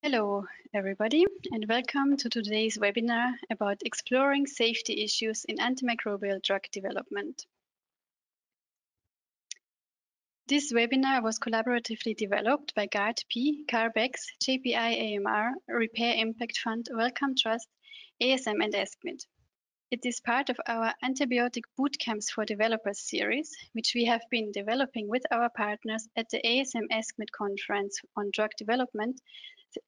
Hello, everybody, and welcome to today's webinar about exploring safety issues in antimicrobial drug development. This webinar was collaboratively developed by GARD-P, CARB-X, JPI AMR, Repair Impact Fund, Wellcome Trust, ASM and ESCMID. It is part of our Antibiotic Bootcamps for Developers series, which we have been developing with our partners at the ASM ESCMID conference on drug development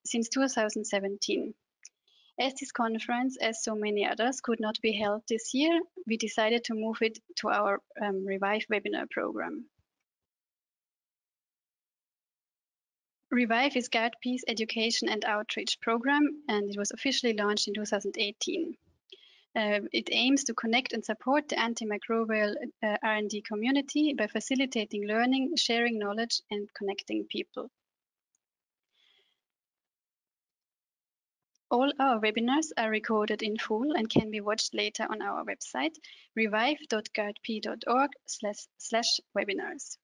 since 2017. As this conference, as so many others, could not be held this year, we decided to move it to our um, Revive webinar program. Revive is GARD-P's education and outreach program, and it was officially launched in 2018. Uh, it aims to connect and support the antimicrobial uh, R&D community by facilitating learning, sharing knowledge, and connecting people. All our webinars are recorded in full and can be watched later on our website, revive.gardp.org slash webinars.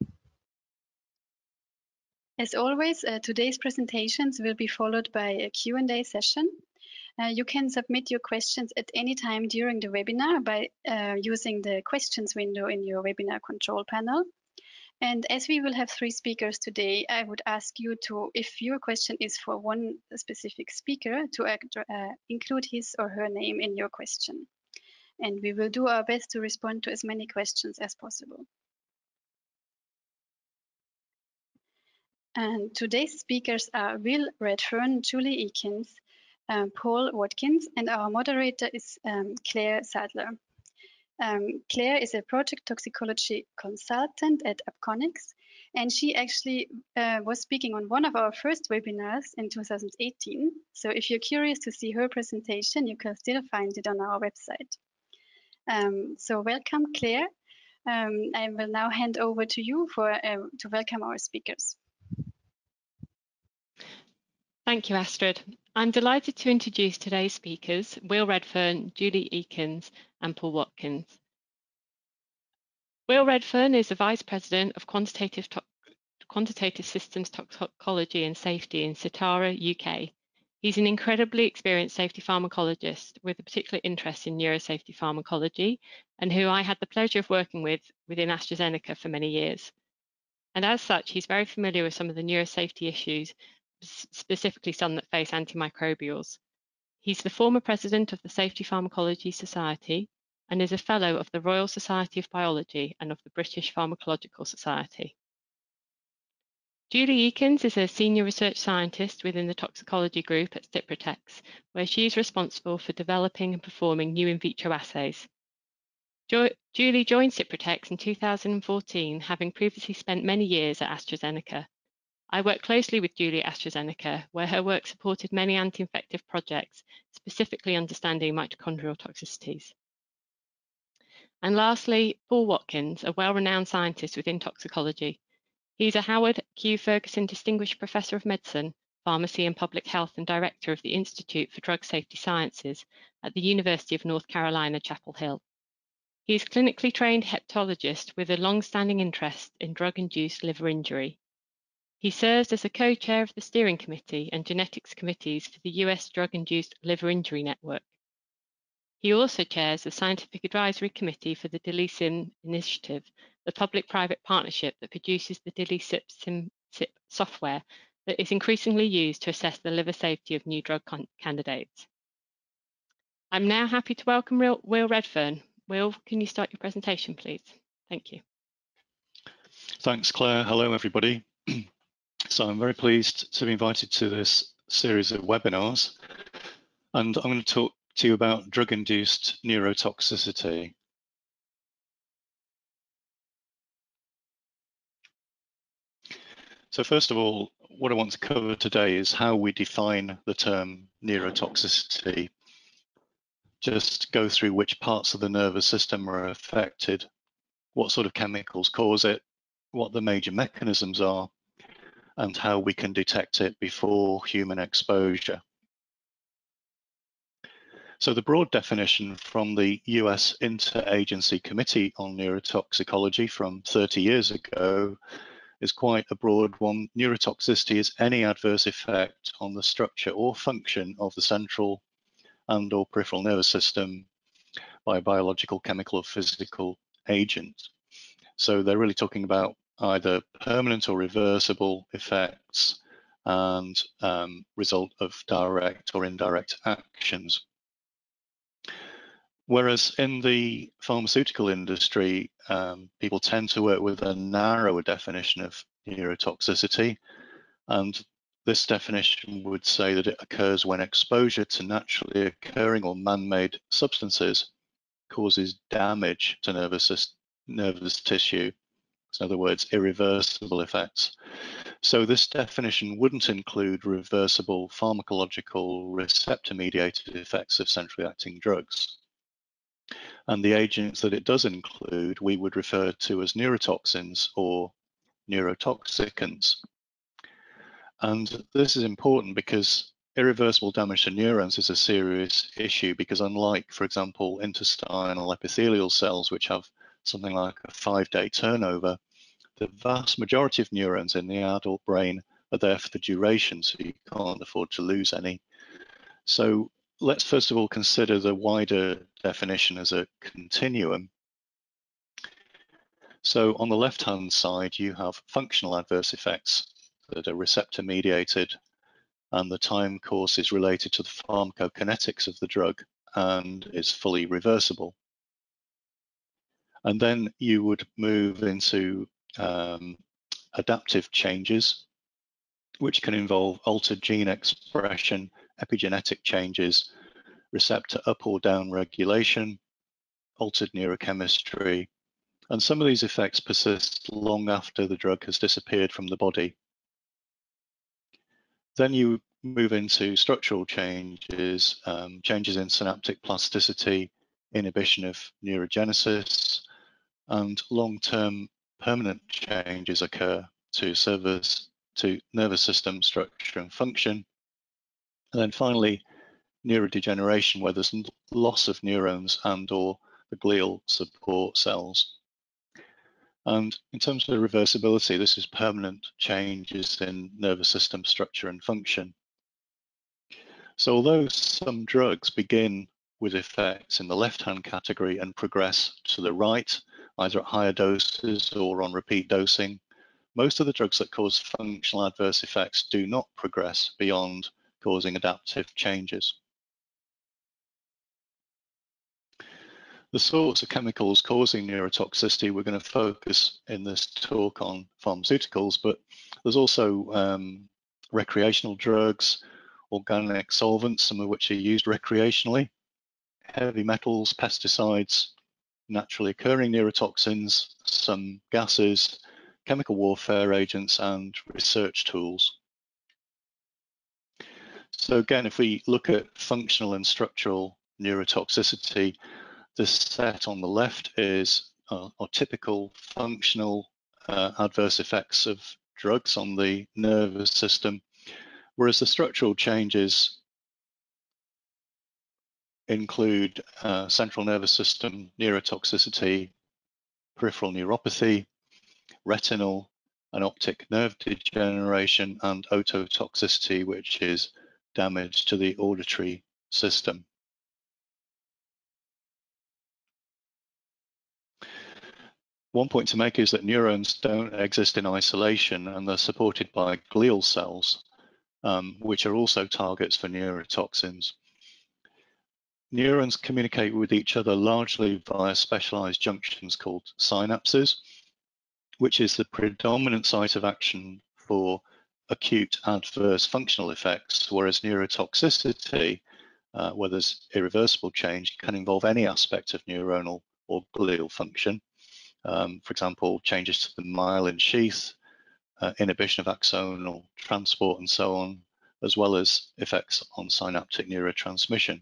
As always, uh, today's presentations will be followed by a Q&A session. Uh, you can submit your questions at any time during the webinar by uh, using the questions window in your webinar control panel. And as we will have three speakers today, I would ask you to, if your question is for one specific speaker, to uh, include his or her name in your question. And we will do our best to respond to as many questions as possible. And today's speakers are Will Redfern, Julie Eakins, um, Paul Watkins, and our moderator is um, Claire Sadler. Um, Claire is a project toxicology consultant at Apconix, and she actually uh, was speaking on one of our first webinars in 2018. So if you're curious to see her presentation, you can still find it on our website. Um, so welcome, Claire. Um, I will now hand over to you for uh, to welcome our speakers. Thank you, Astrid. I'm delighted to introduce today's speakers, Will Redfern, Julie Eakins, and Paul Watkins. Will Redfern is the Vice President of Quantitative, Quantitative Systems Toxicology and Safety in Certara, UK. He's an incredibly experienced safety pharmacologist with a particular interest in neurosafety pharmacology and who I had the pleasure of working with within AstraZeneca for many years. And as such, he's very familiar with some of the neurosafety issues specifically some that face antimicrobials. He's the former president of the Safety Pharmacology Society and is a fellow of the Royal Society of Biology and of the British Pharmacological Society. Julie Eakins is a senior research scientist within the toxicology group at Cyprotex, where she is responsible for developing and performing new in vitro assays. Jo Julie joined Cyprotex in 2014, having previously spent many years at AstraZeneca, I worked closely with Julie AstraZeneca, where her work supported many anti-infective projects, specifically understanding mitochondrial toxicities. And lastly, Paul Watkins, a well-renowned scientist within toxicology. He's a Howard Q. Ferguson Distinguished Professor of Medicine, Pharmacy and Public Health and Director of the Institute for Drug Safety Sciences at the University of North Carolina, Chapel Hill. He is clinically trained hepatologist with a long-standing interest in drug-induced liver injury he serves as a co-chair of the steering committee and genetics committees for the US Drug-Induced Liver Injury Network. He also chairs the Scientific Advisory Committee for the DILIsym Initiative, the public-private partnership that produces the DILIsym software that is increasingly used to assess the liver safety of new drug candidates. I'm now happy to welcome Will Redfern. Will, can you start your presentation, please? Thank you. Thanks, Claire. Hello, everybody. So I'm very pleased to be invited to this series of webinars. And I'm going to talk to you about drug-induced neurotoxicity. So first of all, what I want to cover today is how we define the term neurotoxicity. Just go through which parts of the nervous system are affected, what sort of chemicals cause it, what the major mechanisms are, and how we can detect it before human exposure. So the broad definition from the US Interagency Committee on Neurotoxicology from 30 years ago is quite a broad one. Neurotoxicity is any adverse effect on the structure or function of the central and or peripheral nervous system by a biological, chemical or physical agent. So they're really talking about either permanent or reversible effects and um, result of direct or indirect actions. Whereas in the pharmaceutical industry, um, people tend to work with a narrower definition of neurotoxicity. And this definition would say that it occurs when exposure to naturally occurring or man-made substances causes damage to nervous, nervous tissue. In other words, irreversible effects. So this definition wouldn't include reversible pharmacological receptor-mediated effects of centrally acting drugs. And the agents that it does include, we would refer to as neurotoxins or neurotoxicants. And this is important because irreversible damage to neurons is a serious issue because unlike, for example, intestinal epithelial cells, which have something like a five-day turnover, the vast majority of neurons in the adult brain are there for the duration, so you can't afford to lose any. So let's first of all consider the wider definition as a continuum. So on the left-hand side, you have functional adverse effects that are receptor mediated and the time course is related to the pharmacokinetics of the drug and is fully reversible. And then you would move into um, adaptive changes, which can involve altered gene expression epigenetic changes, receptor up or down regulation, altered neurochemistry, and some of these effects persist long after the drug has disappeared from the body. Then you move into structural changes, um, changes in synaptic plasticity, inhibition of neurogenesis, and long-term permanent changes occur to service to nervous system structure and function, and then finally, neurodegeneration, where there's loss of neurons and or the glial support cells. And in terms of reversibility, this is permanent changes in nervous system structure and function. So although some drugs begin with effects in the left-hand category and progress to the right, either at higher doses or on repeat dosing, most of the drugs that cause functional adverse effects do not progress beyond causing adaptive changes. The sorts of chemicals causing neurotoxicity, we're going to focus in this talk on pharmaceuticals, but there's also um, recreational drugs, organic solvents, some of which are used recreationally, heavy metals, pesticides, naturally occurring neurotoxins, some gases, chemical warfare agents, and research tools. So again, if we look at functional and structural neurotoxicity, the set on the left is uh, our typical functional uh, adverse effects of drugs on the nervous system, whereas the structural changes include uh, central nervous system neurotoxicity, peripheral neuropathy, retinal and optic nerve degeneration, and ototoxicity, which is damage to the auditory system. One point to make is that neurons don't exist in isolation and they're supported by glial cells, um, which are also targets for neurotoxins. Neurons communicate with each other largely via specialized junctions called synapses, which is the predominant site of action for acute adverse functional effects, whereas neurotoxicity, uh, where there's irreversible change, can involve any aspect of neuronal or glial function. Um, for example, changes to the myelin sheath, uh, inhibition of axonal transport and so on, as well as effects on synaptic neurotransmission.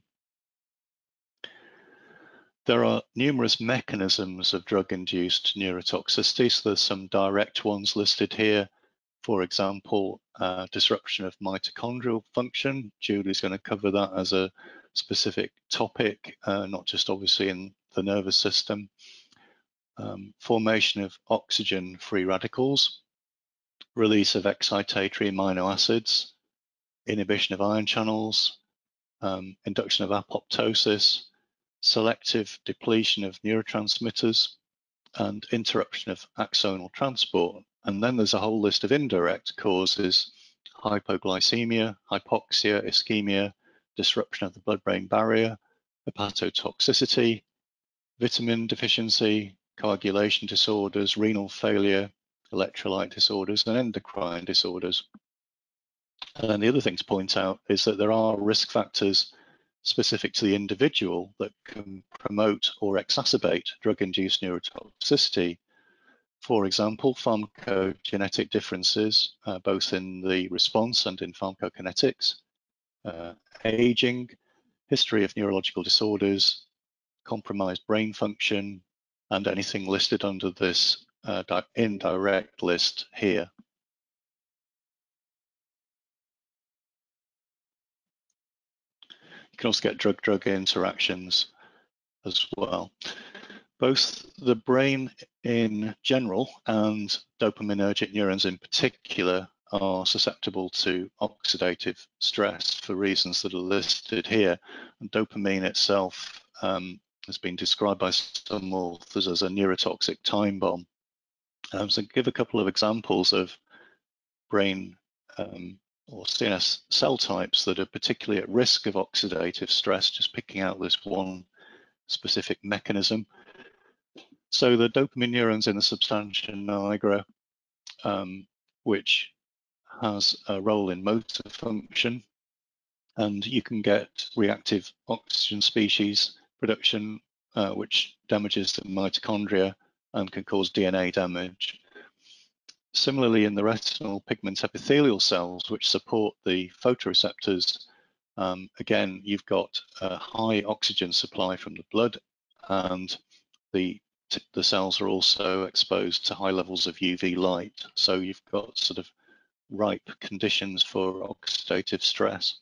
There are numerous mechanisms of drug-induced neurotoxicity, so there's some direct ones listed here, for example, uh, disruption of mitochondrial function. Julie's going to cover that as a specific topic, uh, not just obviously in the nervous system. Um, formation of oxygen free radicals, release of excitatory amino acids, inhibition of ion channels, um, induction of apoptosis, selective depletion of neurotransmitters, and interruption of axonal transport. And then there's a whole list of indirect causes, hypoglycemia, hypoxia, ischemia, disruption of the blood-brain barrier, hepatotoxicity, vitamin deficiency, coagulation disorders, renal failure, electrolyte disorders, and endocrine disorders. And the other thing to point out is that there are risk factors specific to the individual that can promote or exacerbate drug-induced neurotoxicity. For example, pharmacogenetic differences, uh, both in the response and in pharmacokinetics, uh, aging, history of neurological disorders, compromised brain function, and anything listed under this uh, indirect list here. You can also get drug-drug interactions as well. Both the brain in general and dopaminergic neurons in particular are susceptible to oxidative stress for reasons that are listed here. And dopamine itself um, has been described by some authors as a neurotoxic time bomb. Um, so give a couple of examples of brain um, or CNS cell types that are particularly at risk of oxidative stress, just picking out this one specific mechanism. So the dopamine neurons in the substantia nigra, um, which has a role in motor function, and you can get reactive oxygen species production, uh, which damages the mitochondria and can cause DNA damage. Similarly, in the retinal pigment epithelial cells, which support the photoreceptors, um, again, you've got a high oxygen supply from the blood and the the cells are also exposed to high levels of UV light. So you've got sort of ripe conditions for oxidative stress.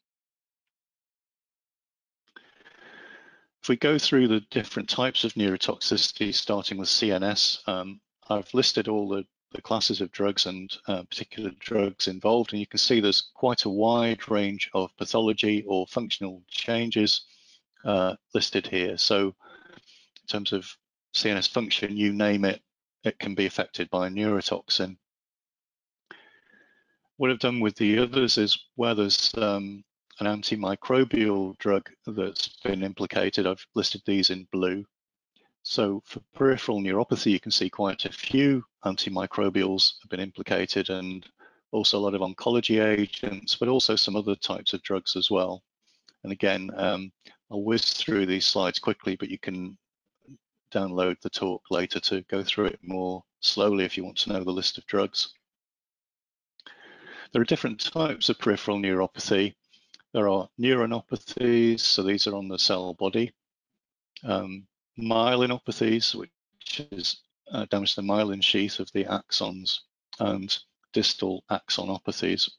If we go through the different types of neurotoxicity, starting with CNS, um, I've listed all the, the, classes of drugs and uh, particular drugs involved, and you can see there's quite a wide range of pathology or functional changes uh, listed here. So in terms of CNS function, you name it, it can be affected by a neurotoxin. What I've done with the others is where there's um, an antimicrobial drug that's been implicated, I've listed these in blue. So for peripheral neuropathy, you can see quite a few antimicrobials have been implicated and also a lot of oncology agents, but also some other types of drugs as well. And again, um, I'll whiz through these slides quickly, but you can download the talk later to go through it more slowly if you want to know the list of drugs. There are different types of peripheral neuropathy. There are neuronopathies, so these are on the cell body. Um, myelinopathies, which is uh, damage to the myelin sheath of the axons, and distal axonopathies.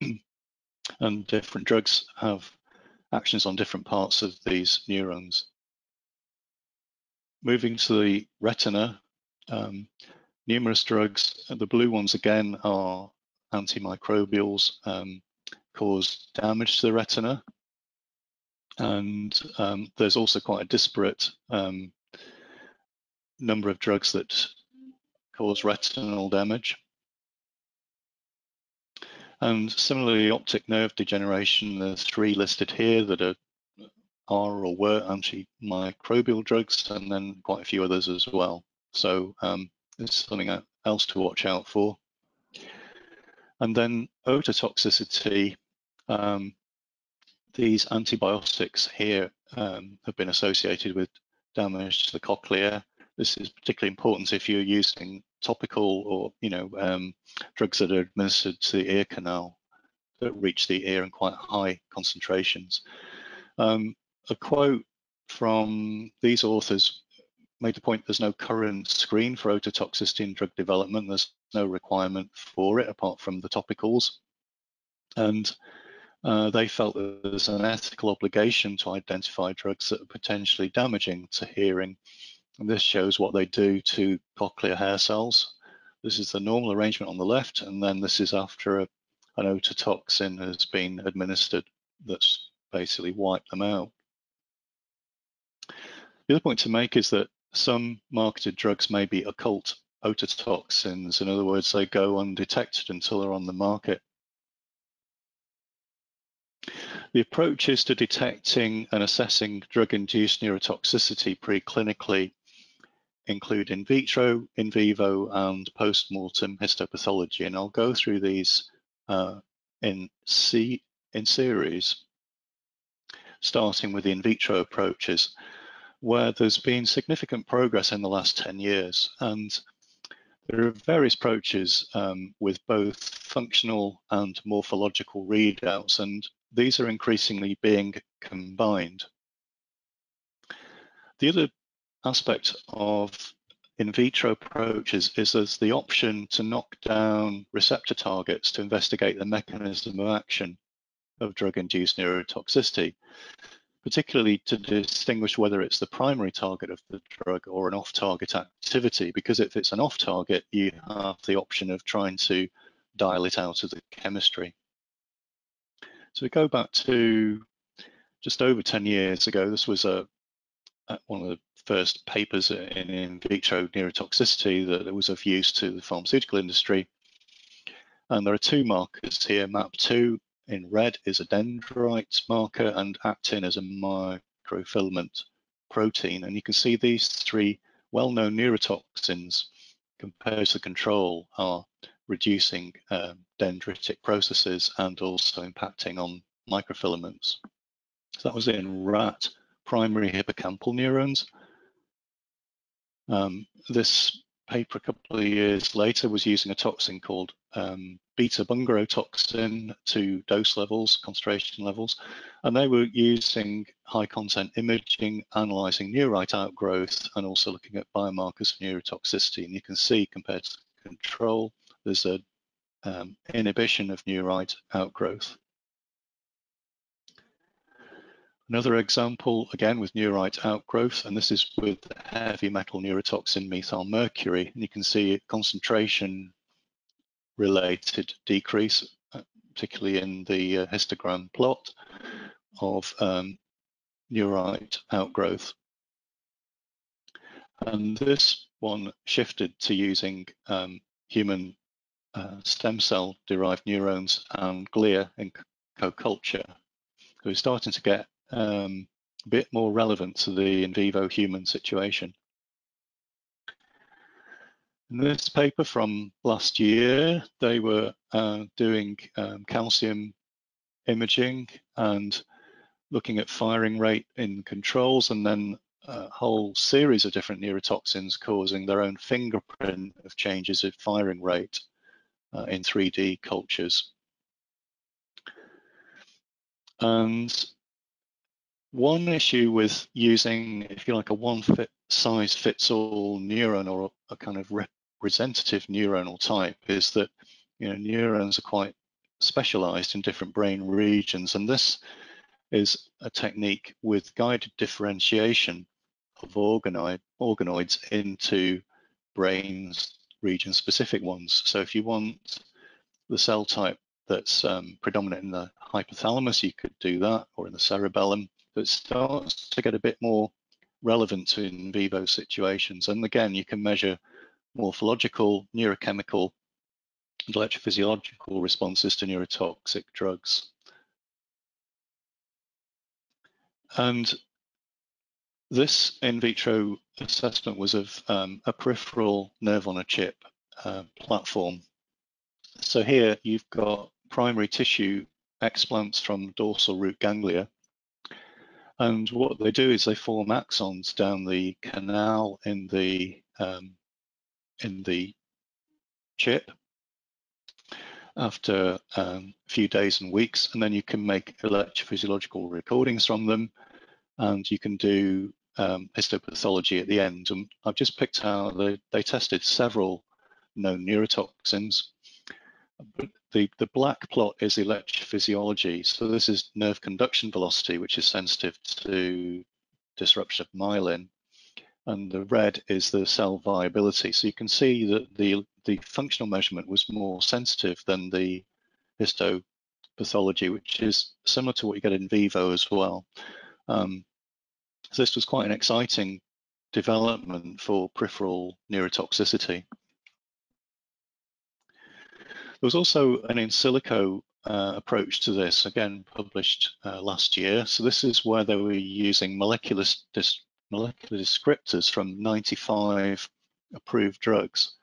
and different drugs have actions on different parts of these neurons. Moving to the retina, um, numerous drugs, the blue ones again are antimicrobials, um, cause damage to the retina. And um, there's also quite a disparate um, number of drugs that cause retinal damage. And similarly, optic nerve degeneration, there's three listed here that are, are or were antimicrobial drugs, and then quite a few others as well. So um, it's something else to watch out for. And then ototoxicity, um, these antibiotics here um, have been associated with damage to the cochlea. This is particularly important if you're using topical or you know um, drugs that are administered to the ear canal that reach the ear in quite high concentrations. Um, a quote from these authors made the point there's no current screen for ototoxicity in drug development. There's no requirement for it apart from the topicals. And uh, they felt there's an ethical obligation to identify drugs that are potentially damaging to hearing. And this shows what they do to cochlear hair cells. This is the normal arrangement on the left, and then this is after a, an ototoxin has been administered that's basically wiped them out. The other point to make is that some marketed drugs may be occult ototoxins. In other words, they go undetected until they're on the market. The approaches to detecting and assessing drug-induced neurotoxicity preclinically include in vitro, in vivo, and post-mortem histopathology. And I'll go through these uh, in, C, in series, starting with the in vitro approaches, where there's been significant progress in the last 10 years. And there are various approaches um, with both functional and morphological readouts, and these are increasingly being combined. The other aspect of in vitro approaches is there's the option to knock down receptor targets to investigate the mechanism of action of drug-induced neurotoxicity, particularly to distinguish whether it's the primary target of the drug or an off-target activity, because if it's an off-target, you have the option of trying to dial it out of the chemistry. So we go back to just over 10 years ago, this was a, one of the first papers in in vitro neurotoxicity that, that was of use to the pharmaceutical industry. And there are two markers here. MAP2 in red is a dendrite marker and actin is a microfilament protein. And you can see these three well-known neurotoxins compared to the control are reducing um, dendritic processes and also impacting on microfilaments. So that was in rat primary hippocampal neurons. Um, this paper a couple of years later was using a toxin called um, beta bungarotoxin to dose levels, concentration levels, and they were using high content imaging, analyzing neurite outgrowth, and also looking at biomarkers of neurotoxicity. And you can see compared to control, there's a um, inhibition of neurite outgrowth. Another example, again with neurite outgrowth, and this is with heavy metal neurotoxin methyl mercury. And you can see concentration related decrease, uh, particularly in the uh, histogram plot of um, neurite outgrowth. And this one shifted to using um, human uh, stem cell derived neurons and glia in co-culture. So we're starting to get um, a bit more relevant to the in vivo human situation. In this paper from last year, they were uh, doing um, calcium imaging and looking at firing rate in controls and then a whole series of different neurotoxins causing their own fingerprint of changes in firing rate uh, in 3D cultures. And one issue with using, if you like, a one fit size fits all neuron or a kind of representative neuronal type is that you know neurons are quite specialized in different brain regions, and this is a technique with guided differentiation of organoid, organoids into brains region specific ones. So if you want the cell type that's um, predominant in the hypothalamus, you could do that, or in the cerebellum that starts to get a bit more relevant to in vivo situations. And again, you can measure morphological, neurochemical, and electrophysiological responses to neurotoxic drugs. And this in vitro assessment was of um, a peripheral nerve on a chip uh, platform. So here you've got primary tissue explants from dorsal root ganglia and what they do is they form axons down the canal in the um, in the chip after um, a few days and weeks, and then you can make electrophysiological recordings from them, and you can do um, histopathology at the end. And I've just picked out they, they tested several known neurotoxins, but the, the black plot is electrophysiology. So this is nerve conduction velocity, which is sensitive to disruption of myelin. and the red is the cell viability. So you can see that the, the functional measurement was more sensitive than the histopathology, which is similar to what you get in vivo as well. Um, so this was quite an exciting development for peripheral neurotoxicity. There was also an in silico uh, approach to this, again published uh, last year. So this is where they were using molecular, molecular descriptors from 95 approved drugs,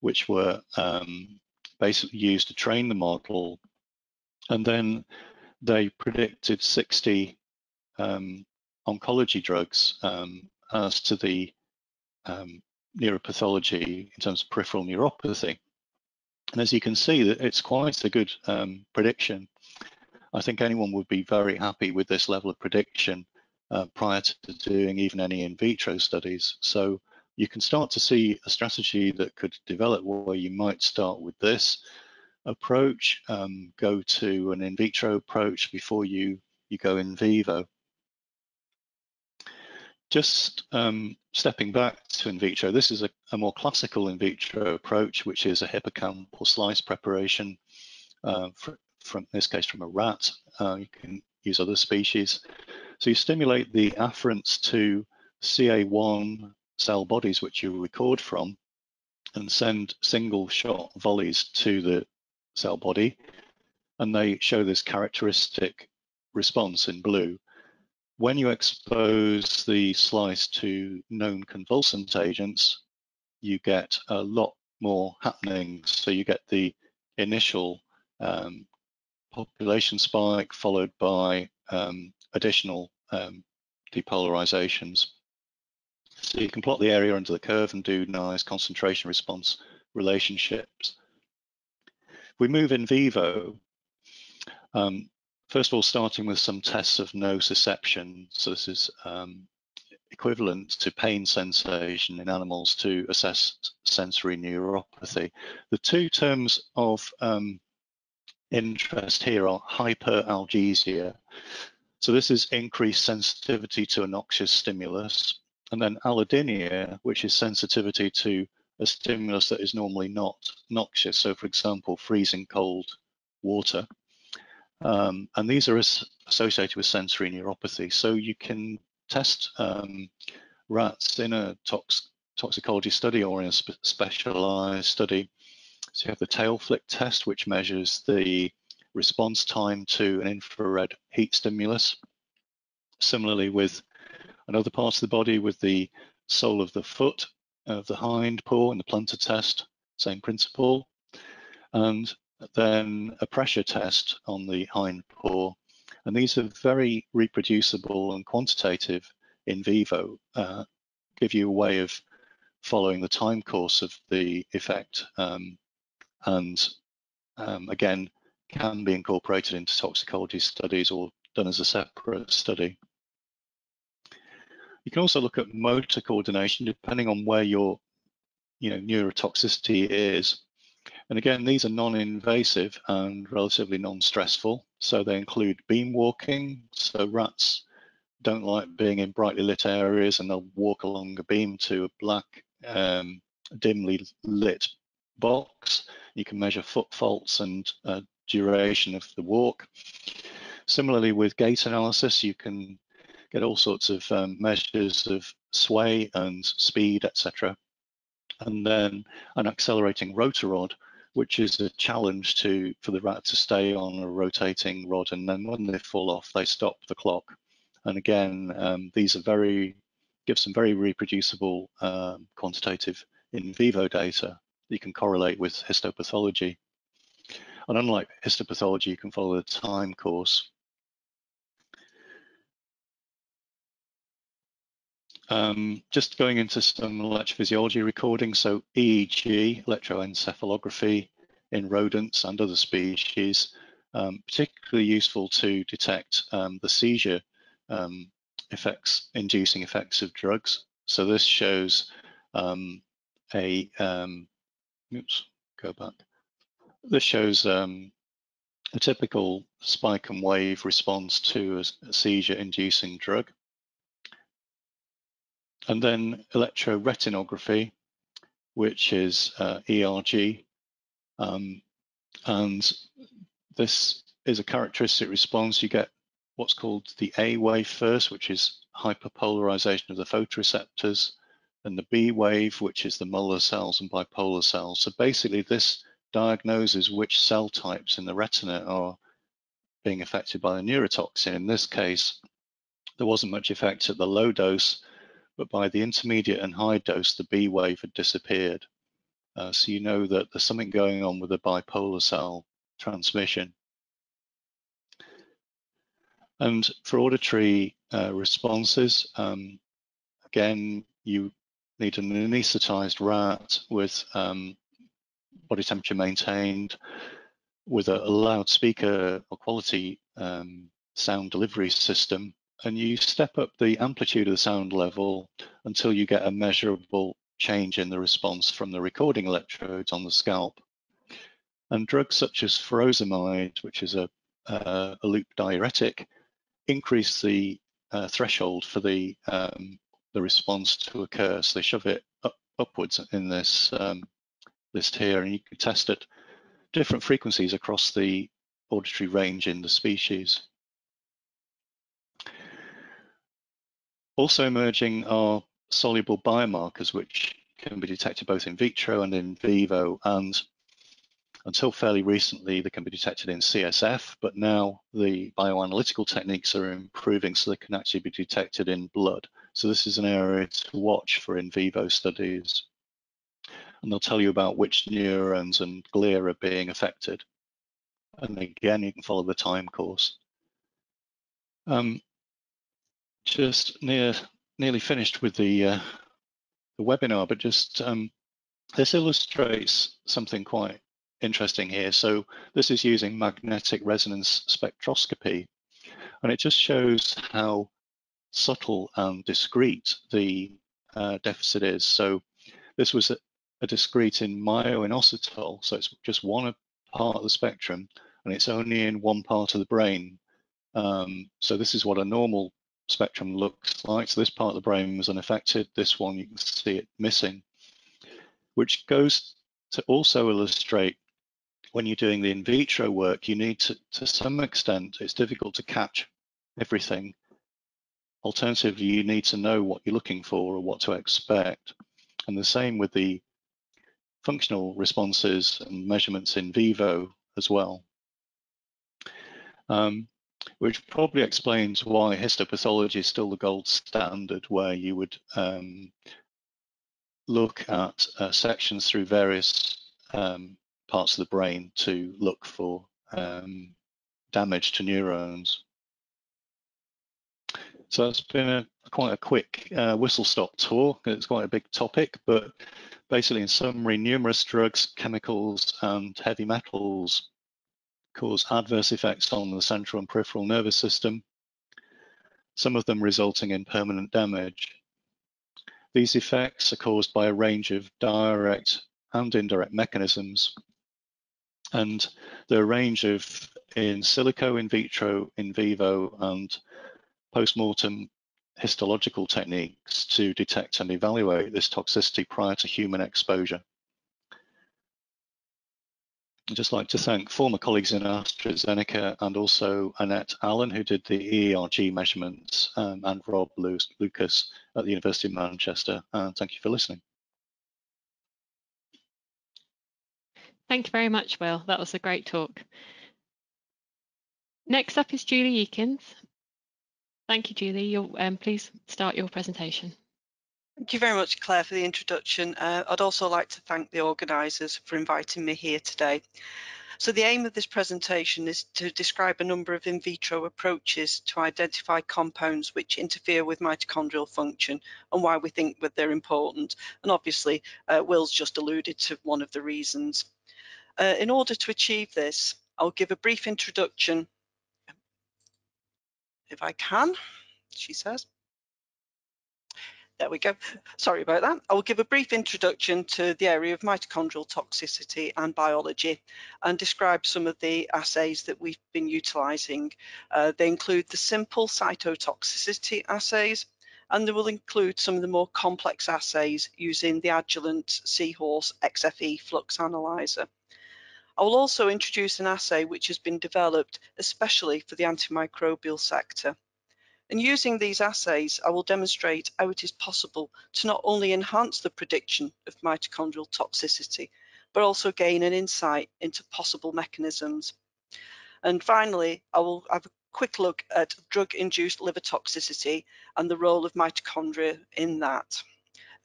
which were um, basically used to train the model. And then they predicted 60 um, oncology drugs um, as to the um, neuropathology in terms of peripheral neuropathy. And as you can see, that it's quite a good um, prediction. I think anyone would be very happy with this level of prediction uh, prior to doing even any in vitro studies. So you can start to see a strategy that could develop where you might start with this approach, um, go to an in vitro approach before you, you go in vivo. Just um, stepping back to in vitro, this is a, a, more classical in vitro approach, which is a hippocampal slice preparation, uh, for, from this case from a rat. Uh, you can use other species. So you stimulate the afferents to CA1 cell bodies, which you record from, and send single shot volleys to the cell body, and they show this characteristic response in blue. When you expose the slice to known convulsant agents, you get a lot more happening. So you get the initial um, population spike followed by um, additional um, depolarizations. So you can plot the area under the curve and do nice concentration response relationships. We move in vivo, um, First of all, starting with some tests of nociception. So this is um, equivalent to pain sensation in animals to assess sensory neuropathy. The two terms of um, interest here are hyperalgesia. So this is increased sensitivity to a noxious stimulus, and then allodynia, which is sensitivity to a stimulus that is normally not noxious. So for example, freezing cold water. Um, and these are associated with sensory neuropathy. So you can test um, rats in a tox toxicology study or in a spe specialized study. So you have the tail flick test, which measures the response time to an infrared heat stimulus. Similarly with another part of the body with the sole of the foot of the hind paw in the plantar test, same principle. And then a pressure test on the hind paw. And these are very reproducible and quantitative in vivo, uh, give you a way of following the time course of the effect. Um, and um, again, can be incorporated into toxicology studies or done as a separate study. You can also look at motor coordination depending on where your you know, neurotoxicity is. And again, these are non-invasive and relatively non-stressful. So they include beam walking. So rats don't like being in brightly lit areas and they'll walk along a beam to a black, um, dimly lit box. You can measure foot faults and uh, duration of the walk. Similarly, with gait analysis, you can get all sorts of um, measures of sway and speed, etc. And then an accelerating rotor rod which is a challenge to for the rat to stay on a rotating rod and then when they fall off they stop the clock. And again um, these are very give some very reproducible um, quantitative in vivo data that you can correlate with histopathology. And unlike histopathology you can follow the time course Um, just going into some electrophysiology recordings, so EEG, electroencephalography in rodents and other species, um, particularly useful to detect um, the seizure um, effects, inducing effects of drugs. So this shows um, a, um, oops, go back. This shows a typical spike and wave response to a, a seizure inducing drug. And then electroretinography, which is uh, ERG. Um, and this is a characteristic response. You get what's called the A wave first, which is hyperpolarization of the photoreceptors, and the B wave, which is the Muller cells and bipolar cells. So basically this diagnoses which cell types in the retina are being affected by the neurotoxin. In this case, there wasn't much effect at the low dose, but by the intermediate and high dose, the B wave had disappeared. Uh, so you know that there's something going on with the bipolar cell transmission. And for auditory uh, responses, um, again, you need an anesthetized rat with um, body temperature maintained, with a, a loudspeaker or quality um, sound delivery system, and you step up the amplitude of the sound level until you get a measurable change in the response from the recording electrodes on the scalp. And drugs such as furosemide, which is a, a loop diuretic, increase the uh, threshold for the um, the response to occur. So they shove it up, upwards in this um, list here, and you can test at different frequencies across the auditory range in the species. Also emerging are soluble biomarkers, which can be detected both in vitro and in vivo, and until fairly recently, they can be detected in CSF, but now the bioanalytical techniques are improving so they can actually be detected in blood. So this is an area to watch for in vivo studies. And they'll tell you about which neurons and glia are being affected. And again, you can follow the time course. Um, just near, nearly finished with the, uh, the webinar, but just um, this illustrates something quite interesting here. So this is using magnetic resonance spectroscopy, and it just shows how subtle and discrete the uh, deficit is. So this was a, a discrete in myoinositol, so it's just one part of the spectrum, and it's only in one part of the brain. Um, so this is what a normal spectrum looks like. So this part of the brain was unaffected. This one, you can see it missing, which goes to also illustrate when you're doing the in vitro work, you need to, to some extent, it's difficult to catch everything. Alternatively, you need to know what you're looking for or what to expect. And the same with the functional responses and measurements in vivo as well. Um, which probably explains why histopathology is still the gold standard, where you would um, look at uh, sections through various um, parts of the brain to look for um, damage to neurons. So it's been a quite a quick uh, whistle-stop tour. It's quite a big topic, but basically in summary, numerous drugs, chemicals and heavy metals cause adverse effects on the central and peripheral nervous system, some of them resulting in permanent damage. These effects are caused by a range of direct and indirect mechanisms, and the range of in silico, in vitro, in vivo, and post-mortem histological techniques to detect and evaluate this toxicity prior to human exposure. I'd just like to thank former colleagues in AstraZeneca and also Annette Allen, who did the ERG measurements, um, and Rob Lucas at the University of Manchester. And thank you for listening. Thank you very much, Will. That was a great talk. Next up is Julie Eakins. Thank you, Julie. You'll um, please start your presentation. Thank you very much, Claire, for the introduction. Uh, I'd also like to thank the organisers for inviting me here today. So the aim of this presentation is to describe a number of in vitro approaches to identify compounds which interfere with mitochondrial function and why we think that they're important. And obviously, uh, Will's just alluded to one of the reasons. Uh, in order to achieve this, I'll give a brief introduction, if I can, she says. There we go. Sorry about that. I will give a brief introduction to the area of mitochondrial toxicity and biology and describe some of the assays that we've been utilising. Uh, they include the simple cytotoxicity assays, and they will include some of the more complex assays using the Agilent Seahorse XFE flux analyzer. I will also introduce an assay which has been developed especially for the antimicrobial sector. And using these assays, I will demonstrate how it is possible to not only enhance the prediction of mitochondrial toxicity, but also gain an insight into possible mechanisms. And finally, I will have a quick look at drug-induced liver toxicity and the role of mitochondria in that.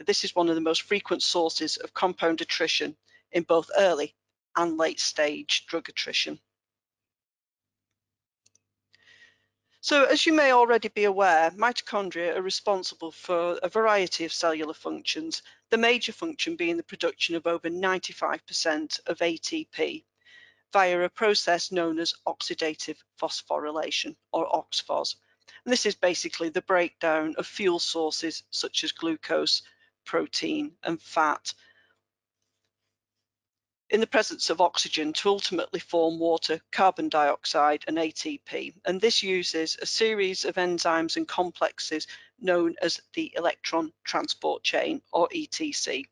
This is one of the most frequent sources of compound attrition in both early and late stage drug attrition. So as you may already be aware, mitochondria are responsible for a variety of cellular functions, the major function being the production of over 95% of ATP via a process known as oxidative phosphorylation or OXPHOS. And this is basically the breakdown of fuel sources such as glucose, protein and fat in the presence of oxygen to ultimately form water, carbon dioxide and ATP. And this uses a series of enzymes and complexes known as the electron transport chain or ETC.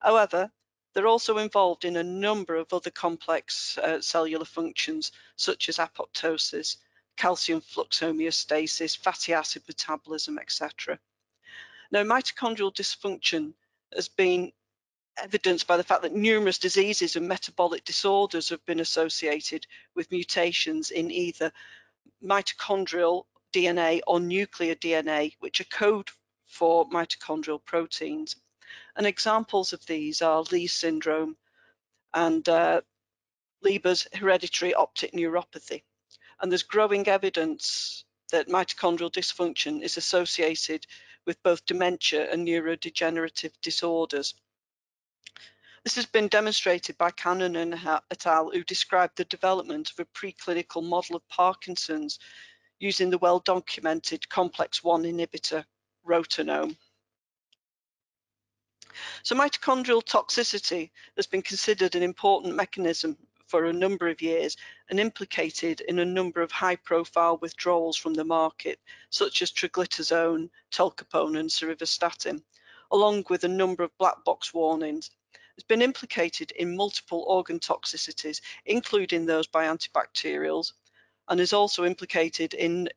However, they're also involved in a number of other complex uh, cellular functions such as apoptosis, calcium flux homeostasis, fatty acid metabolism, etc. Now, mitochondrial dysfunction has been evidenced by the fact that numerous diseases and metabolic disorders have been associated with mutations in either mitochondrial DNA or nuclear DNA, which are code for mitochondrial proteins. And examples of these are Leigh syndrome and uh, Leber's hereditary optic neuropathy. And there's growing evidence that mitochondrial dysfunction is associated with both dementia and neurodegenerative disorders. This has been demonstrated by Cannon and et al. who described the development of a preclinical model of Parkinson's using the well-documented complex 1 inhibitor rotenome. So mitochondrial toxicity has been considered an important mechanism for a number of years and implicated in a number of high-profile withdrawals from the market, such as triglitazone, tolcapone and cerevastatin, along with a number of black box warnings has been implicated in multiple organ toxicities, including those by antibacterials, and is also implicated in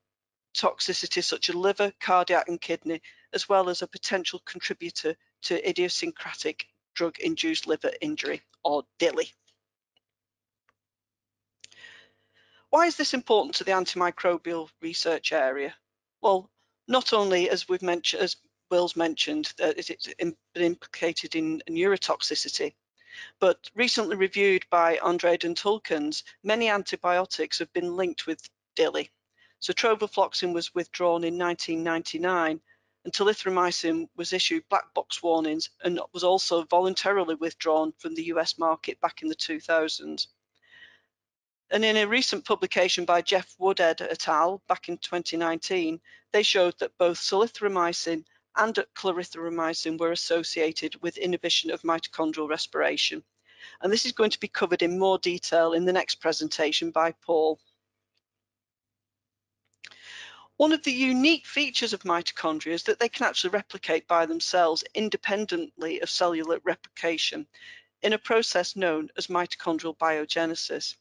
toxicities such as liver, cardiac and kidney, as well as a potential contributor to idiosyncratic drug-induced liver injury, or DILI. Why is this important to the antimicrobial research area? Well, not only as we've mentioned, as Will's mentioned that it's been implicated in neurotoxicity. But recently reviewed by Andrade and Tulkens, many antibiotics have been linked with DILI. So trovafloxacin was withdrawn in 1999 and telithromycin was issued black box warnings and was also voluntarily withdrawn from the US market back in the 2000s. And in a recent publication by Jeff Woodhead et al. back in 2019, they showed that both solithromycin and clarithromycin were associated with inhibition of mitochondrial respiration. And this is going to be covered in more detail in the next presentation by Paul. One of the unique features of mitochondria is that they can actually replicate by themselves independently of cellular replication in a process known as mitochondrial biogenesis.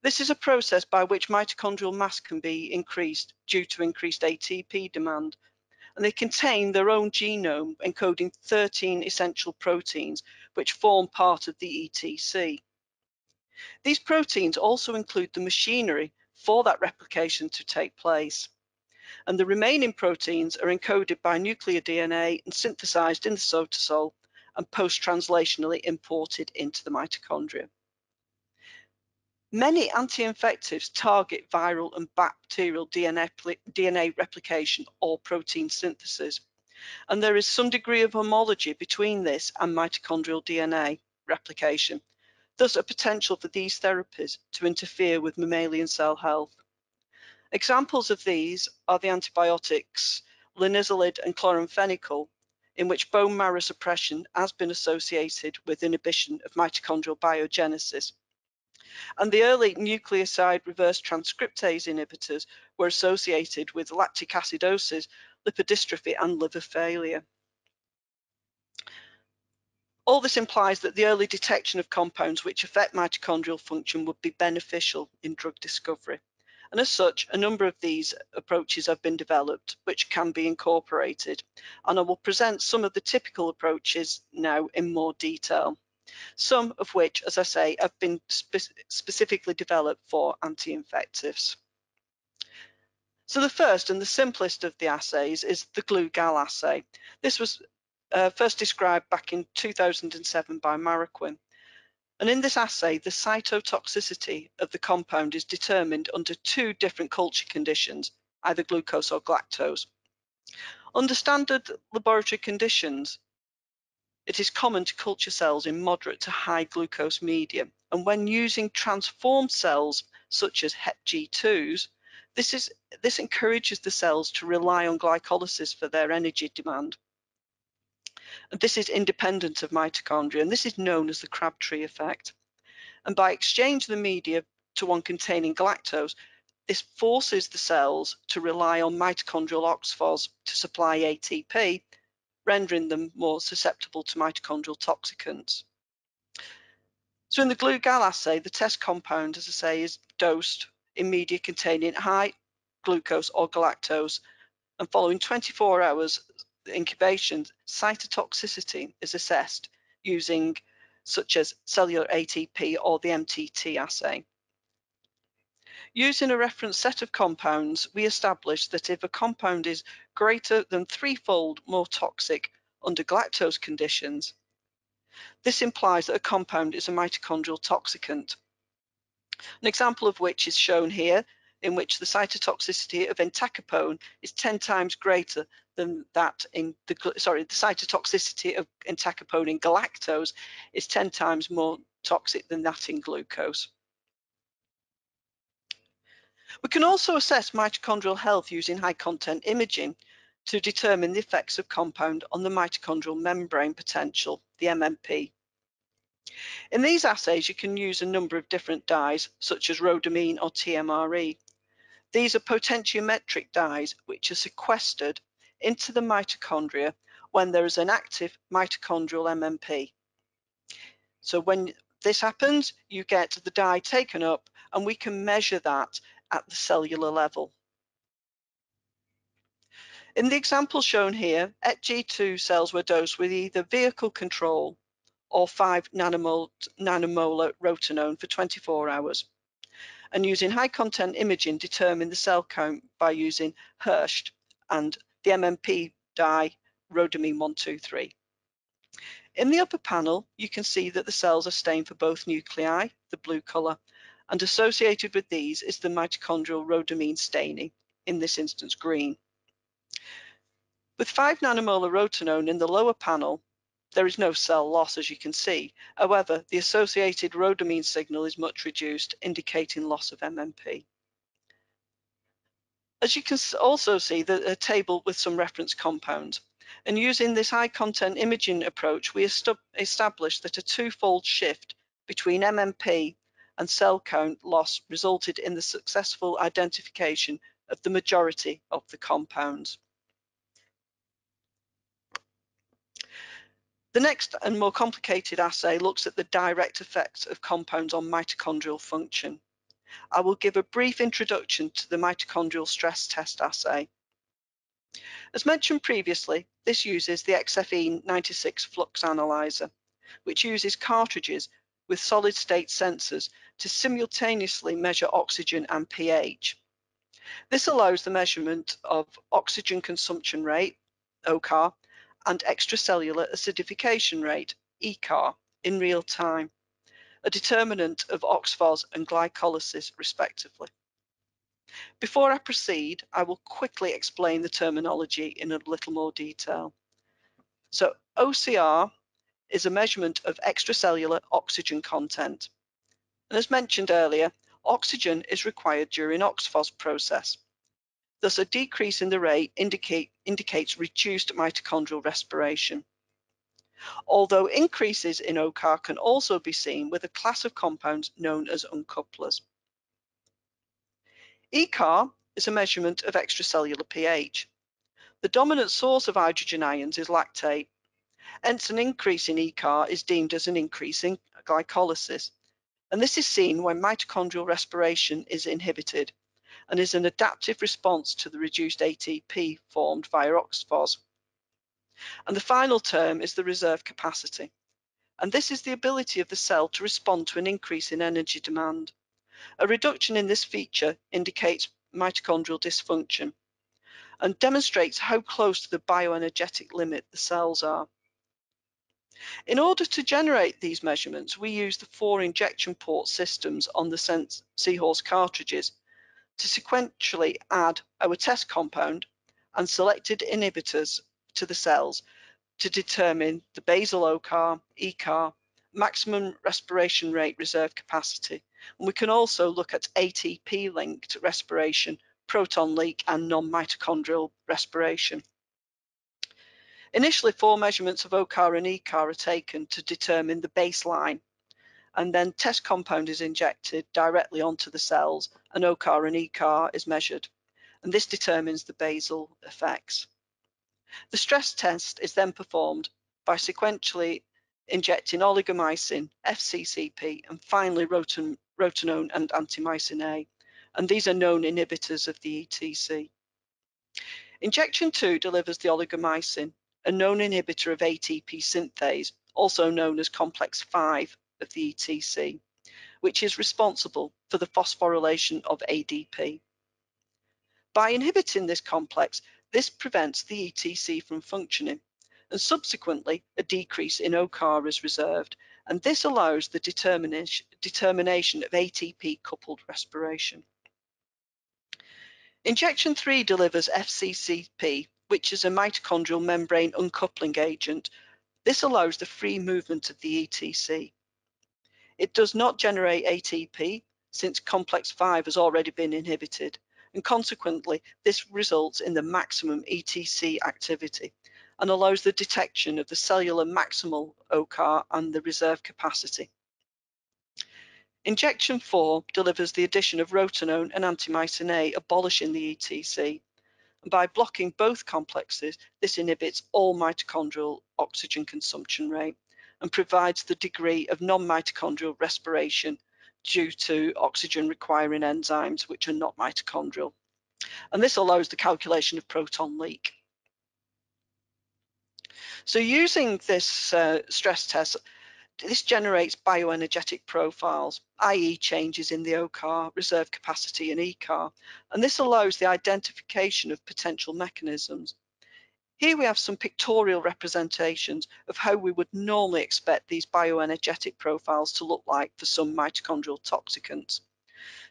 This is a process by which mitochondrial mass can be increased due to increased ATP demand and they contain their own genome encoding 13 essential proteins which form part of the ETC. These proteins also include the machinery for that replication to take place. And the remaining proteins are encoded by nuclear DNA and synthesized in the cytosol and post-translationally imported into the mitochondria. Many anti-infectives target viral and bacterial DNA, replication or protein synthesis, and there is some degree of homology between this and mitochondrial DNA replication, thus a potential for these therapies to interfere with mammalian cell health. Examples of these are the antibiotics linezolid and chloramphenicol, in which bone marrow suppression has been associated with inhibition of mitochondrial biogenesis and the early nucleoside reverse transcriptase inhibitors were associated with lactic acidosis, lipodystrophy and liver failure. All this implies that the early detection of compounds which affect mitochondrial function would be beneficial in drug discovery. And as such, a number of these approaches have been developed which can be incorporated. And I will present some of the typical approaches now in more detail. Some of which, as I say, have been spe specifically developed for anti-infectives. So the first and the simplest of the assays is the glue-gal assay. This was uh, first described back in 2007 by Marroquin. And in this assay, the cytotoxicity of the compound is determined under two different culture conditions, either glucose or galactose. Under standard laboratory conditions, it is common to culture cells in moderate to high glucose medium. And when using transformed cells, such as HepG2s, this, is, this encourages the cells to rely on glycolysis for their energy demand. And this is independent of mitochondria, and this is known as the Crabtree effect. And by exchange the media to one containing galactose, this forces the cells to rely on mitochondrial OXPHOS to supply ATP, rendering them more susceptible to mitochondrial toxicants. So in the glue-gal assay, the test compound, as I say, is dosed in media containing high glucose or galactose, and following 24 hours, incubation, cytotoxicity is assessed using such as cellular ATP or the MTT assay. Using a reference set of compounds, we establish that if a compound is greater than threefold more toxic under galactose conditions, this implies that a compound is a mitochondrial toxicant. An example of which is shown here, in which the cytotoxicity of entacapone is 10 times greater than that in the, sorry, the cytotoxicity of entacapone in galactose is 10 times more toxic than that in glucose. We can also assess mitochondrial health using high content imaging to determine the effects of compound on the mitochondrial membrane potential, the MMP. In these assays, you can use a number of different dyes, such as rhodamine or TMRE. These are potentiometric dyes which are sequestered into the mitochondria when there is an active mitochondrial MMP. So when this happens, you get the dye taken up and we can measure that at the cellular level. In the example shown here, HepG2 cells were dosed with either vehicle control or 5 nanomolar, rotenone for 24 hours and using high content imaging determined the cell count by using Hurst and the MMP dye rhodamine 123. In the upper panel, you can see that the cells are stained for both nuclei, the blue colour, and associated with these is the mitochondrial rhodamine staining, in this instance green. With 5 nanomolar rotenone in the lower panel, there is no cell loss, as you can see. However, the associated rhodamine signal is much reduced, indicating loss of MMP. As you can also see, the, a table with some reference compounds. And using this high content imaging approach, we established that a twofold shift between MMP and cell count loss resulted in the successful identification of the majority of the compounds. The next and more complicated assay looks at the direct effects of compounds on mitochondrial function. I will give a brief introduction to the mitochondrial stress test assay. As mentioned previously, this uses the XFE 96 flux analyzer, which uses cartridges with solid state sensors to simultaneously measure oxygen and pH. This allows the measurement of oxygen consumption rate, OCAR, and extracellular acidification rate, ECAR, in real time, a determinant of OXPHOS and glycolysis respectively. Before I proceed, I will quickly explain the terminology in a little more detail. So OCR is a measurement of extracellular oxygen content. As mentioned earlier, oxygen is required during OXPHOS process. Thus, a decrease in the rate indicate, indicates reduced mitochondrial respiration. Although increases in OCAR can also be seen with a class of compounds known as uncouplers. ECAR is a measurement of extracellular pH. The dominant source of hydrogen ions is lactate. Hence, an increase in ECAR is deemed as an increase in glycolysis. And this is seen when mitochondrial respiration is inhibited and is an adaptive response to the reduced ATP formed via OXPHOS. And the final term is the reserve capacity. And this is the ability of the cell to respond to an increase in energy demand. A reduction in this feature indicates mitochondrial dysfunction and demonstrates how close to the bioenergetic limit the cells are. In order to generate these measurements, we use the four injection port systems on the Seahorse cartridges to sequentially add our test compound and selected inhibitors to the cells to determine the basal OCAR, ECAR, maximum respiration rate reserve capacity. And we can also look at ATP linked respiration, proton leak and non-mitochondrial respiration. Initially, four measurements of OCAR and ECAR are taken to determine the baseline, and then test compound is injected directly onto the cells, and OCAR and ECAR is measured, and this determines the basal effects. The stress test is then performed by sequentially injecting oligomycin, FCCP, and finally rotenone and antimycin A, and these are known inhibitors of the ETC. Injection 2 delivers the oligomycin, a known inhibitor of ATP synthase, also known as complex 5 of the ETC, which is responsible for the phosphorylation of ADP. By inhibiting this complex, this prevents the ETC from functioning, and subsequently a decrease in OCAR is reserved, and this allows the determination, determination of ATP coupled respiration. Injection 3 delivers FCCP, which is a mitochondrial membrane uncoupling agent. This allows the free movement of the ETC. It does not generate ATP since complex 5 has already been inhibited, and consequently, this results in the maximum ETC activity and allows the detection of the cellular maximal OCAR and the reserve capacity. Injection 4 delivers the addition of rotenone and antimycin A, abolishing the ETC, and by blocking both complexes, this inhibits all mitochondrial oxygen consumption rate and provides the degree of non-mitochondrial respiration due to oxygen requiring enzymes which are not mitochondrial. And this allows the calculation of proton leak. So using this uh, stress test, this generates bioenergetic profiles, i.e. changes in the OCAR, reserve capacity and ECAR, and this allows the identification of potential mechanisms. Here we have some pictorial representations of how we would normally expect these bioenergetic profiles to look like for some mitochondrial toxicants.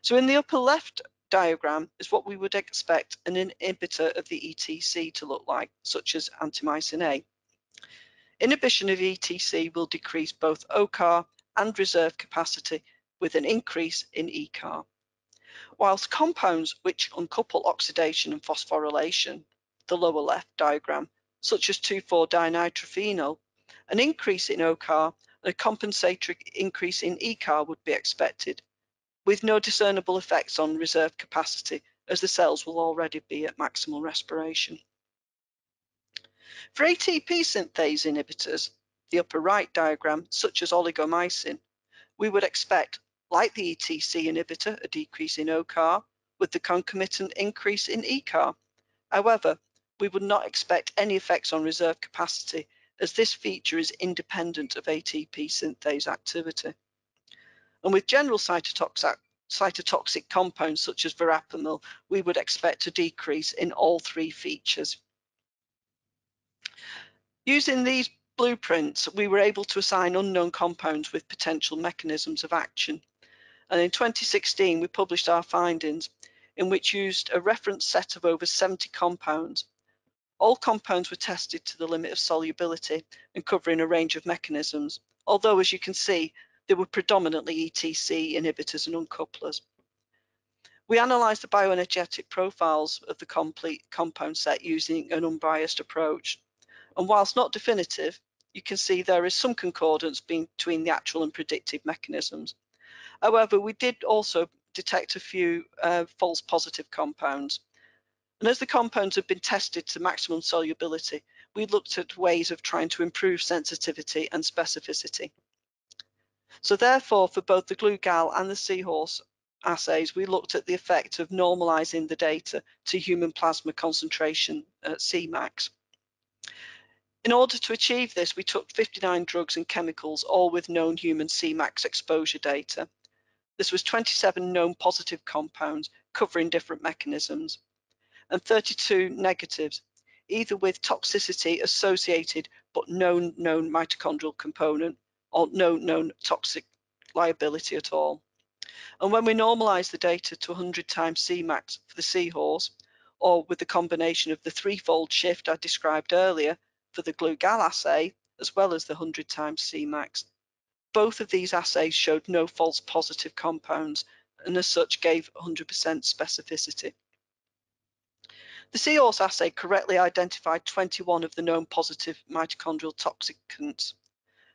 So in the upper left diagram is what we would expect an inhibitor of the ETC to look like, such as antimycin A. Inhibition of ETC will decrease both OCAR and reserve capacity with an increase in ECAR. Whilst compounds which uncouple oxidation and phosphorylation, the lower left diagram, such as 2,4-dinitrophenol, an increase in OCAR and a compensatory increase in ECAR would be expected, with no discernible effects on reserve capacity as the cells will already be at maximal respiration. For ATP synthase inhibitors, the upper right diagram, such as oligomycin, we would expect, like the ETC inhibitor, a decrease in OCAR with the concomitant increase in ECAR. However, we would not expect any effects on reserve capacity as this feature is independent of ATP synthase activity. And with general cytotoxic, cytotoxic compounds such as verapamil, we would expect a decrease in all three features. Using these blueprints, we were able to assign unknown compounds with potential mechanisms of action. And in 2016, we published our findings in which used a reference set of over 70 compounds. All compounds were tested to the limit of solubility and covering a range of mechanisms, although as you can see, they were predominantly ETC inhibitors and uncouplers. We analysed the bioenergetic profiles of the complete compound set using an unbiased approach. And whilst not definitive, you can see there is some concordance between the actual and predicted mechanisms. However, we did also detect a few uh, false positive compounds. And as the compounds have been tested to maximum solubility, we looked at ways of trying to improve sensitivity and specificity. So therefore, for both the glue-gal and the seahorse assays, we looked at the effect of normalizing the data to human plasma concentration at Cmax. In order to achieve this, we took 59 drugs and chemicals, all with known human Cmax exposure data. This was 27 known positive compounds covering different mechanisms and 32 negatives, either with toxicity associated but no known mitochondrial component or no known toxic liability at all. And when we normalize the data to 100 times Cmax for the seahorse, or with the combination of the threefold shift I described earlier for the glue-gal assay, as well as the 100 times Cmax, both of these assays showed no false positive compounds and as such gave 100% specificity. The seahorse assay correctly identified 21 of the known positive mitochondrial toxicants,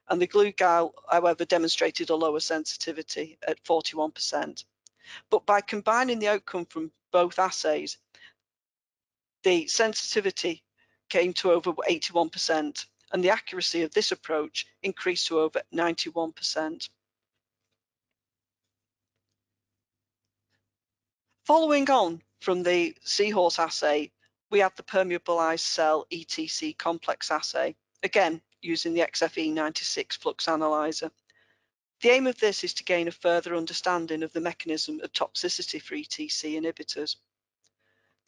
and the glue-gal, however, demonstrated a lower sensitivity at 41%. But by combining the outcome from both assays, the sensitivity came to over 81%, and the accuracy of this approach increased to over 91%. Following on from the seahorse assay, we have the permeabilized cell ETC complex assay, again using the XFE96 flux analyzer. The aim of this is to gain a further understanding of the mechanism of toxicity for ETC inhibitors.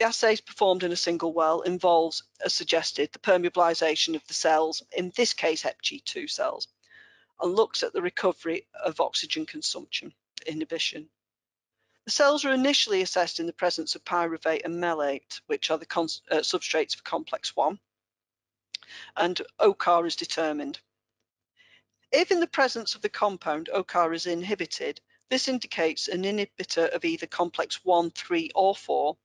The assays performed in a single well involves, as suggested, the permeabilization of the cells, in this case HepG2 cells, and looks at the recovery of oxygen consumption inhibition. The cells are initially assessed in the presence of pyruvate and malate, which are the uh, substrates for complex 1, and OCAR is determined. If in the presence of the compound OCAR is inhibited, this indicates an inhibitor of either complex 1, 3 or 4.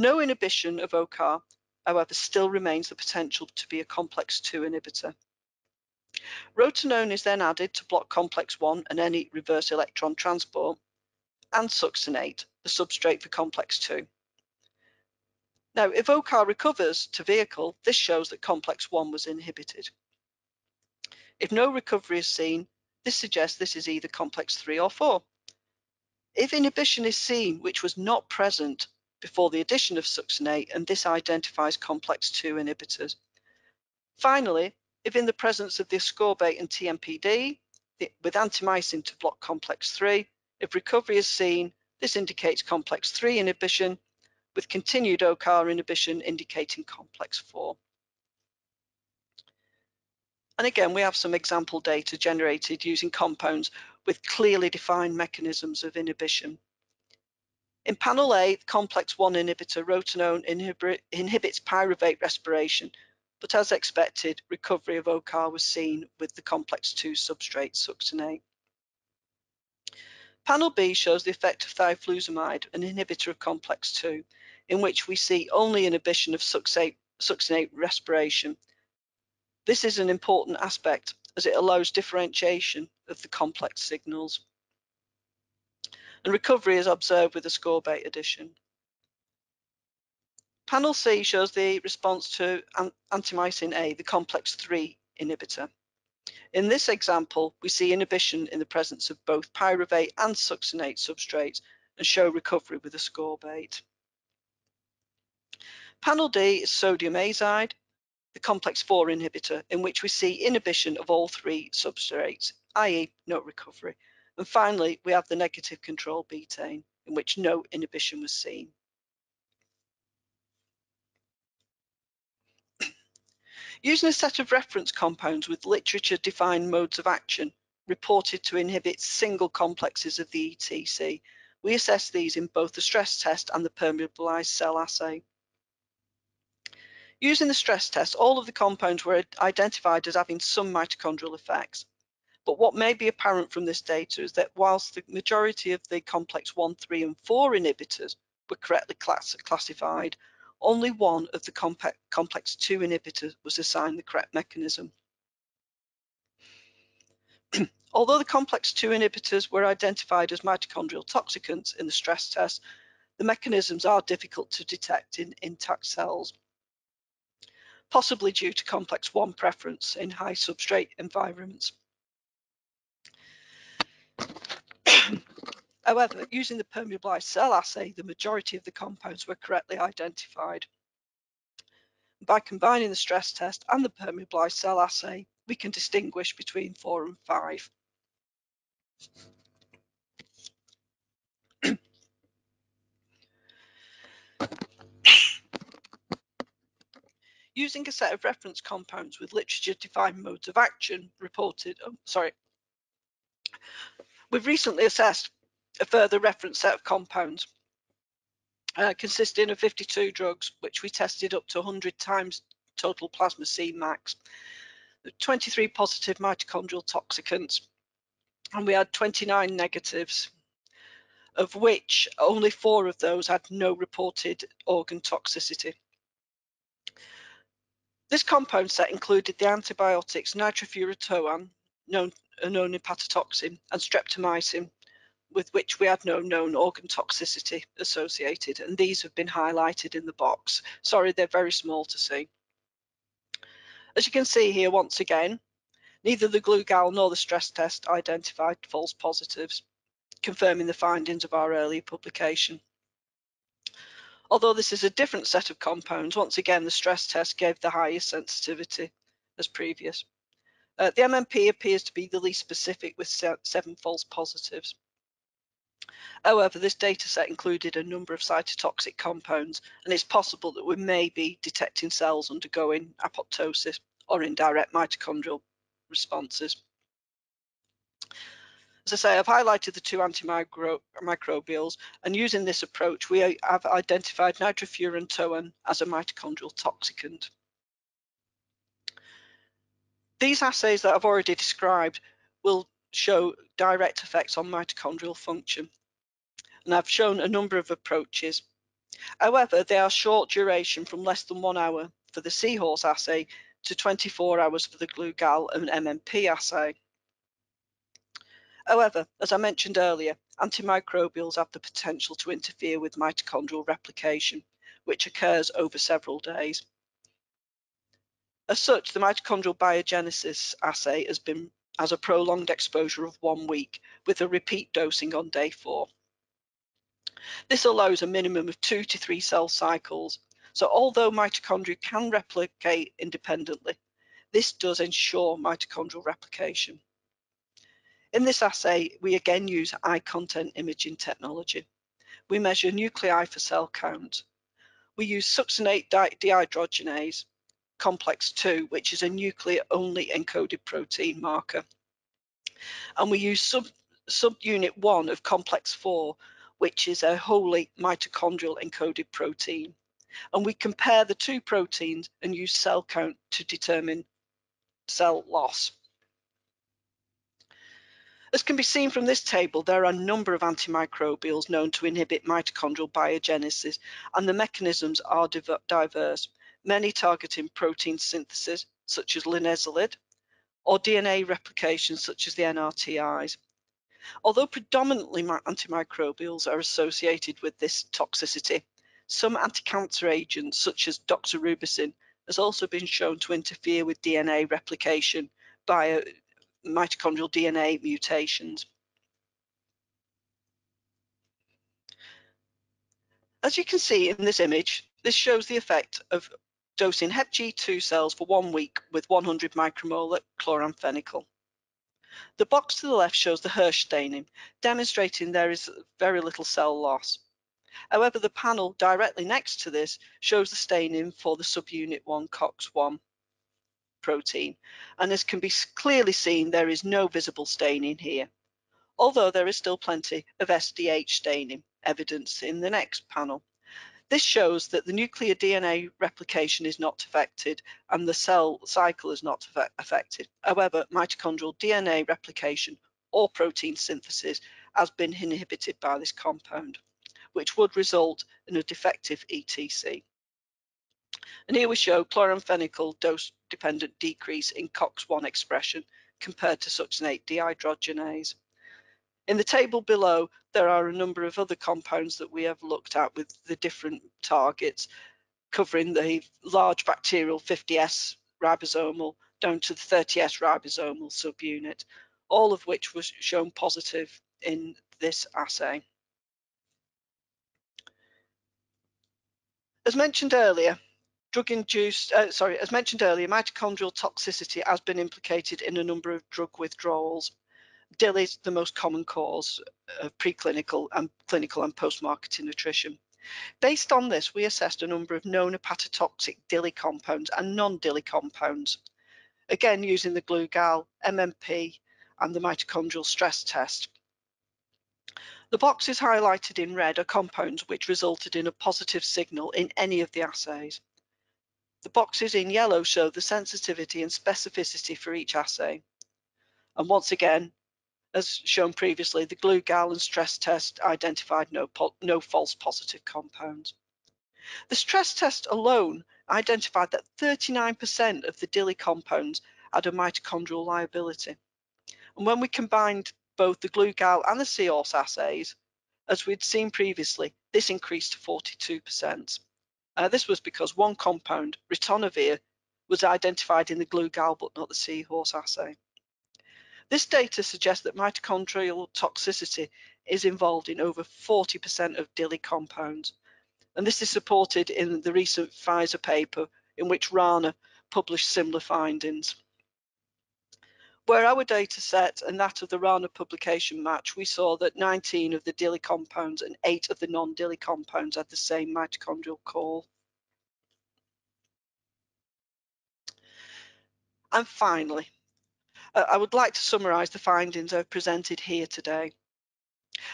No inhibition of OCAR, however, still remains the potential to be a complex 2 inhibitor. Rotenone is then added to block complex 1 and any reverse electron transport, and succinate, the substrate for complex 2. Now, if OCAR recovers to vehicle, this shows that complex 1 was inhibited. If no recovery is seen, this suggests this is either complex 3 or 4. If inhibition is seen, which was not present before the addition of succinate, and this identifies complex 2 inhibitors. Finally, if in the presence of the ascorbate and TMPD, with antimycin to block complex 3, if recovery is seen, this indicates complex 3 inhibition, with continued OCAR inhibition indicating complex 4. And again, we have some example data generated using compounds with clearly defined mechanisms of inhibition. In panel A, the complex 1 inhibitor rotenone inhibit, inhibits pyruvate respiration, but as expected, recovery of OCAR was seen with the complex 2 substrate succinate. Panel B shows the effect of thioflutamide, an inhibitor of complex 2, in which we see only inhibition of succinate, succinate respiration. This is an important aspect as it allows differentiation of the complex signals. And recovery is observed with ascorbate addition. Panel C shows the response to antimycin A, the complex 3 inhibitor. In this example, we see inhibition in the presence of both pyruvate and succinate substrates and show recovery with ascorbate. Panel D is sodium azide, the complex 4 inhibitor, in which we see inhibition of all three substrates, i.e. no recovery. And finally, we have the negative control betaine, in which no inhibition was seen. Using a set of reference compounds with literature-defined modes of action reported to inhibit single complexes of the ETC, we assess these in both the stress test and the permeabilized cell assay. Using the stress test, all of the compounds were identified as having some mitochondrial effects. But what may be apparent from this data is that whilst the majority of the complex 1, 3 and 4 inhibitors were correctly class classified, only one of the complex 2 inhibitors was assigned the correct mechanism. Although the complex 2 inhibitors were identified as mitochondrial toxicants in the stress test, the mechanisms are difficult to detect in intact cells, possibly due to complex 1 preference in high substrate environments. However, using the permeabilized cell assay, the majority of the compounds were correctly identified. By combining the stress test and the permeabilized cell assay, we can distinguish between four and five. Using a set of reference compounds with literature-defined modes of action reported, oh, sorry, we've recently assessed a further reference set of compounds uh, consisting of 52 drugs, which we tested up to 100 times total plasma Cmax, 23 positive mitochondrial toxicants, and we had 29 negatives, of which only four of those had no reported organ toxicity. This compound set included the antibiotics nitrofurantoin, known, known hepatotoxin, and streptomycin, with which we had no known organ toxicity associated, and these have been highlighted in the box. Sorry, they're very small to see. As you can see here, once again, neither the glugal nor the stress test identified false positives, confirming the findings of our earlier publication. Although this is a different set of compounds, once again, the stress test gave the highest sensitivity as previous. Uh, the MMP appears to be the least specific with seven false positives. However, this data set included a number of cytotoxic compounds, and it's possible that we may be detecting cells undergoing apoptosis or indirect mitochondrial responses. As I say, I've highlighted the two antimicrobials, and using this approach, we have identified nitrofurantoin as a mitochondrial toxicant. These assays that I've already described will show direct effects on mitochondrial function and I've shown a number of approaches. However, they are short duration from less than one hour for the seahorse assay to 24 hours for the glugal and MMP assay. However, as I mentioned earlier, antimicrobials have the potential to interfere with mitochondrial replication, which occurs over several days. As such, the mitochondrial biogenesis assay has been as a prolonged exposure of one week with a repeat dosing on day four. This allows a minimum of two to three cell cycles. So although mitochondria can replicate independently, this does ensure mitochondrial replication. In this assay, we again use eye content imaging technology. We measure nuclei for cell count. We use succinate dehydrogenase complex 2, which is a nuclear-only encoded protein marker. And we use sub subunit 1 of complex 4, which is a wholly mitochondrial encoded protein. And we compare the two proteins and use cell count to determine cell loss. As can be seen from this table, there are a number of antimicrobials known to inhibit mitochondrial biogenesis, and the mechanisms are diverse, many targeting protein synthesis, such as linezolid, or DNA replication, such as the NRTIs. Although predominantly antimicrobials are associated with this toxicity, some anti-cancer agents such as doxorubicin has also been shown to interfere with DNA replication by uh, mitochondrial DNA mutations. As you can see in this image, this shows the effect of dosing Hep G2 cells for one week with 100 micromolar chloramphenicol. The box to the left shows the Hirsch staining, demonstrating there is very little cell loss. However, the panel directly next to this shows the staining for the subunit 1 COX-1 protein, and as can be clearly seen, there is no visible staining here, although there is still plenty of SDH staining evidence in the next panel. This shows that the nuclear DNA replication is not affected and the cell cycle is not affected. However, mitochondrial DNA replication or protein synthesis has been inhibited by this compound, which would result in a defective ETC. And here we show chloramphenicol dose-dependent decrease in COX-1 expression compared to succinate dehydrogenase. In the table below, there are a number of other compounds that we have looked at with the different targets, covering the large bacterial 50S ribosomal down to the 30S ribosomal subunit, all of which was shown positive in this assay. As mentioned earlier, drug-induced, uh, sorry, as mentioned earlier, mitochondrial toxicity has been implicated in a number of drug withdrawals. DILI is the most common cause of preclinical and clinical and post-marketing attrition. Based on this, we assessed a number of known hepatotoxic DILI compounds and non-DILI compounds, again using the GluGal, MMP, and the mitochondrial stress test. The boxes highlighted in red are compounds which resulted in a positive signal in any of the assays. The boxes in yellow show the sensitivity and specificity for each assay. And once again, as shown previously, the GluGal and stress test identified no, no false positive compounds. The stress test alone identified that 39% of the DILI compounds had a mitochondrial liability. And when we combined both the GluGal and the Seahorse assays, as we'd seen previously, this increased to 42%. Uh, this was because one compound, ritonavir, was identified in the GluGal but not the Seahorse assay. This data suggests that mitochondrial toxicity is involved in over 40% of DILI compounds. And this is supported in the recent Pfizer paper in which Rana published similar findings. Where our data set and that of the Rana publication match, we saw that 19 of the DILI compounds and 8 of the non-DILI compounds had the same mitochondrial call. And finally, I would like to summarise the findings I've presented here today.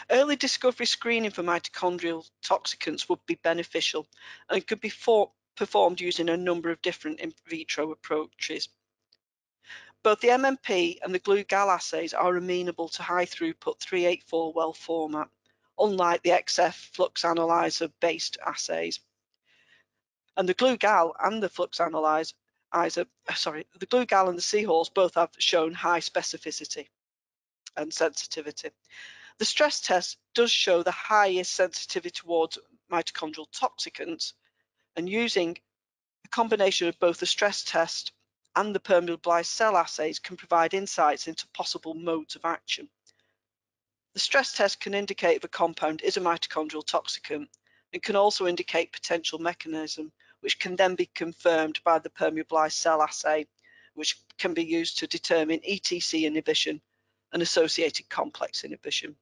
Early discovery screening for mitochondrial toxicants would be beneficial and could be for, performed using a number of different in vitro approaches. Both the MMP and the GluGal assays are amenable to high throughput 384 well format, unlike the XF flux analyzer based assays. And the GluGal and the flux analyzer ISA, uh, sorry, the GluGal and the Seahorse both have shown high specificity and sensitivity. The stress test does show the highest sensitivity towards mitochondrial toxicants and using a combination of both the stress test and the permeabilized cell assays can provide insights into possible modes of action. The stress test can indicate if a compound is a mitochondrial toxicant and can also indicate potential mechanism which can then be confirmed by the permeabilized cell assay, which can be used to determine ETC inhibition and associated complex inhibition.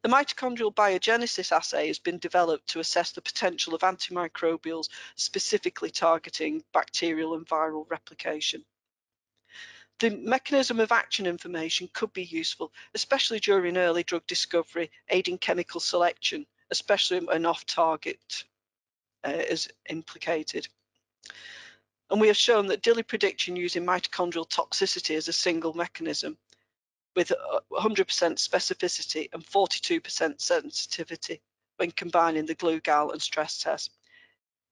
The mitochondrial biogenesis assay has been developed to assess the potential of antimicrobials specifically targeting bacterial and viral replication. The mechanism of action information could be useful, especially during early drug discovery, aiding chemical selection, especially when off-target uh, is implicated. And we have shown that DILI prediction using mitochondrial toxicity as a single mechanism with 100% specificity and 42% sensitivity when combining the GluGal and stress test,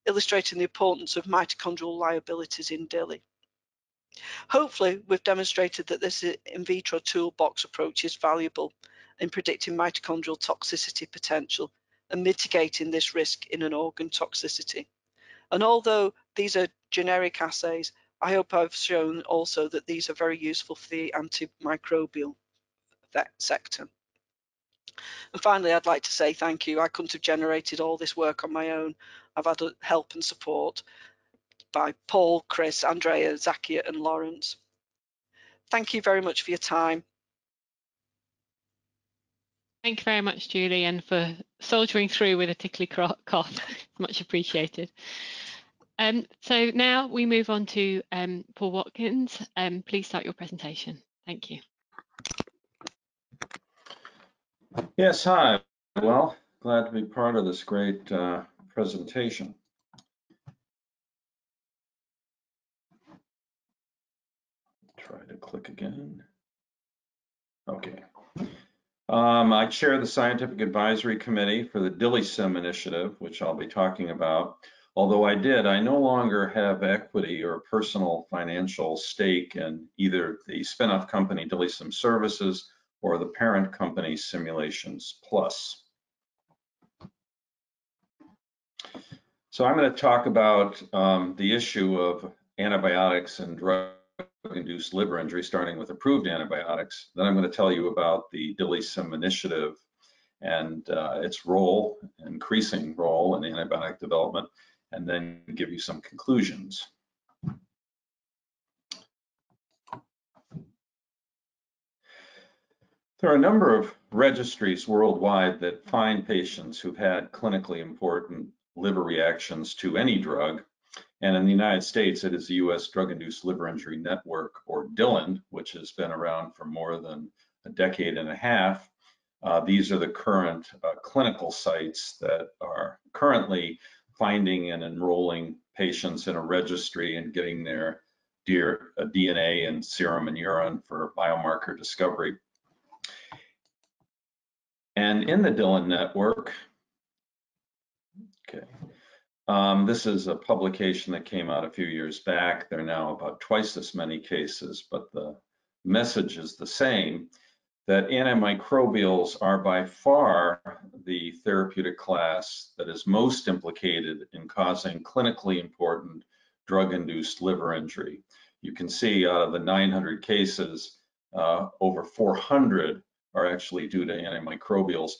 illustrating the importance of mitochondrial liabilities in DILI. Hopefully, we've demonstrated that this in vitro toolbox approach is valuable in predicting mitochondrial toxicity potential and mitigating this risk in an organ toxicity. And although these are generic assays, I hope I've shown also that these are very useful for the antimicrobial sector. And finally, I'd like to say thank you. I couldn't have generated all this work on my own. I've had help and support by Paul, Chris, Andrea, Zakia and Lawrence. Thank you very much for your time. Thank you very much, Julie, and for soldiering through with a tickly cough. Much appreciated. Um, so now we move on to um, Paul Watkins. Um, please start your presentation. Thank you. Yes, hi. Well, glad to be part of this great uh, presentation. Try to click again. Okay. Um, I chair the Scientific Advisory Committee for the DILIsym initiative, which I'll be talking about. Although I did, I no longer have equity or personal financial stake in either the spinoff company DILIsym Services or the parent company Simulations Plus. So I'm going to talk about um, the issue of antibiotics and drug-induced liver injury, starting with approved antibiotics. Then I'm going to tell you about the DILIsym initiative and uh, its role, increasing role in antibiotic development, and then give you some conclusions. There are a number of registries worldwide that find patients who've had clinically important liver reactions to any drug. And in the United States, it is the US Drug-Induced Liver Injury Network, or DILIN, which has been around for more than a decade and a half. Uh, these are the current uh, clinical sites that are currently finding and enrolling patients in a registry and getting their dear, uh, DNA and serum and urine for biomarker discovery. And in the DILIN network, Okay. Um, this is a publication that came out a few years back. There are now about twice as many cases, but the message is the same, that antimicrobials are by far the therapeutic class that is most implicated in causing clinically important drug-induced liver injury. You can see out of the 900 cases, uh, over 400 are actually due to antimicrobials.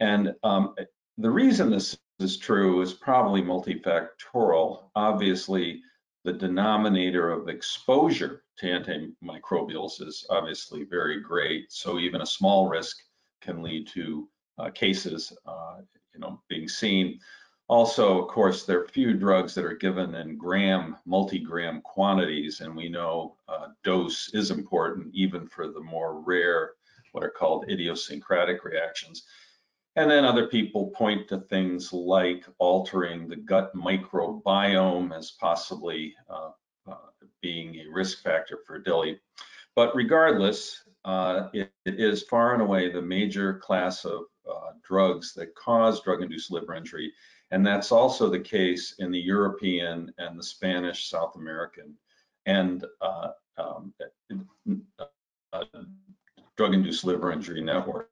And um, the reason this is true is probably multifactorial. Obviously, the denominator of exposure to antimicrobials is obviously very great. So even a small risk can lead to uh, cases, uh, you know, being seen. Also, of course, there are few drugs that are given in gram, multi-gram quantities, and we know uh, dose is important even for the more rare, what are called idiosyncratic reactions. And then other people point to things like altering the gut microbiome as possibly uh, uh, being a risk factor for DILI. But regardless, uh, it, it is far and away the major class of uh, drugs that cause drug-induced liver injury. And that's also the case in the European and the Spanish, South American, and uh, um, uh, drug-induced liver injury network.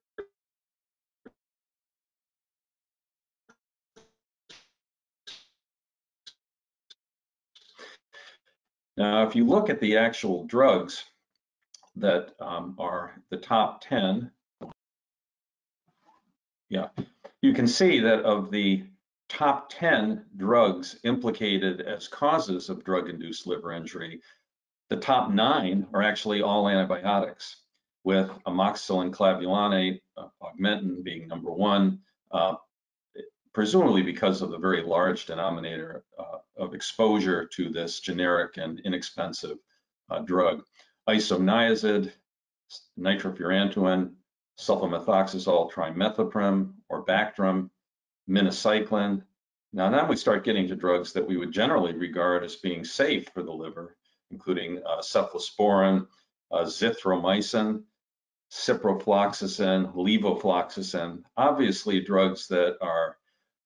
Now, if you look at the actual drugs that um, are the top 10, yeah, you can see that of the top 10 drugs implicated as causes of drug-induced liver injury, the top nine are actually all antibiotics, with amoxicillin clavulanate, uh, augmentin being number one, uh, presumably because of the very large denominator uh, of exposure to this generic and inexpensive uh, drug. Isoniazid, nitrofurantoin, sulfamethoxazole trimethoprim or Bactrim, minocycline. Now then we start getting to drugs that we would generally regard as being safe for the liver, including uh, cephalosporin, uh, zithromycin, ciprofloxacin, levofloxacin, obviously drugs that are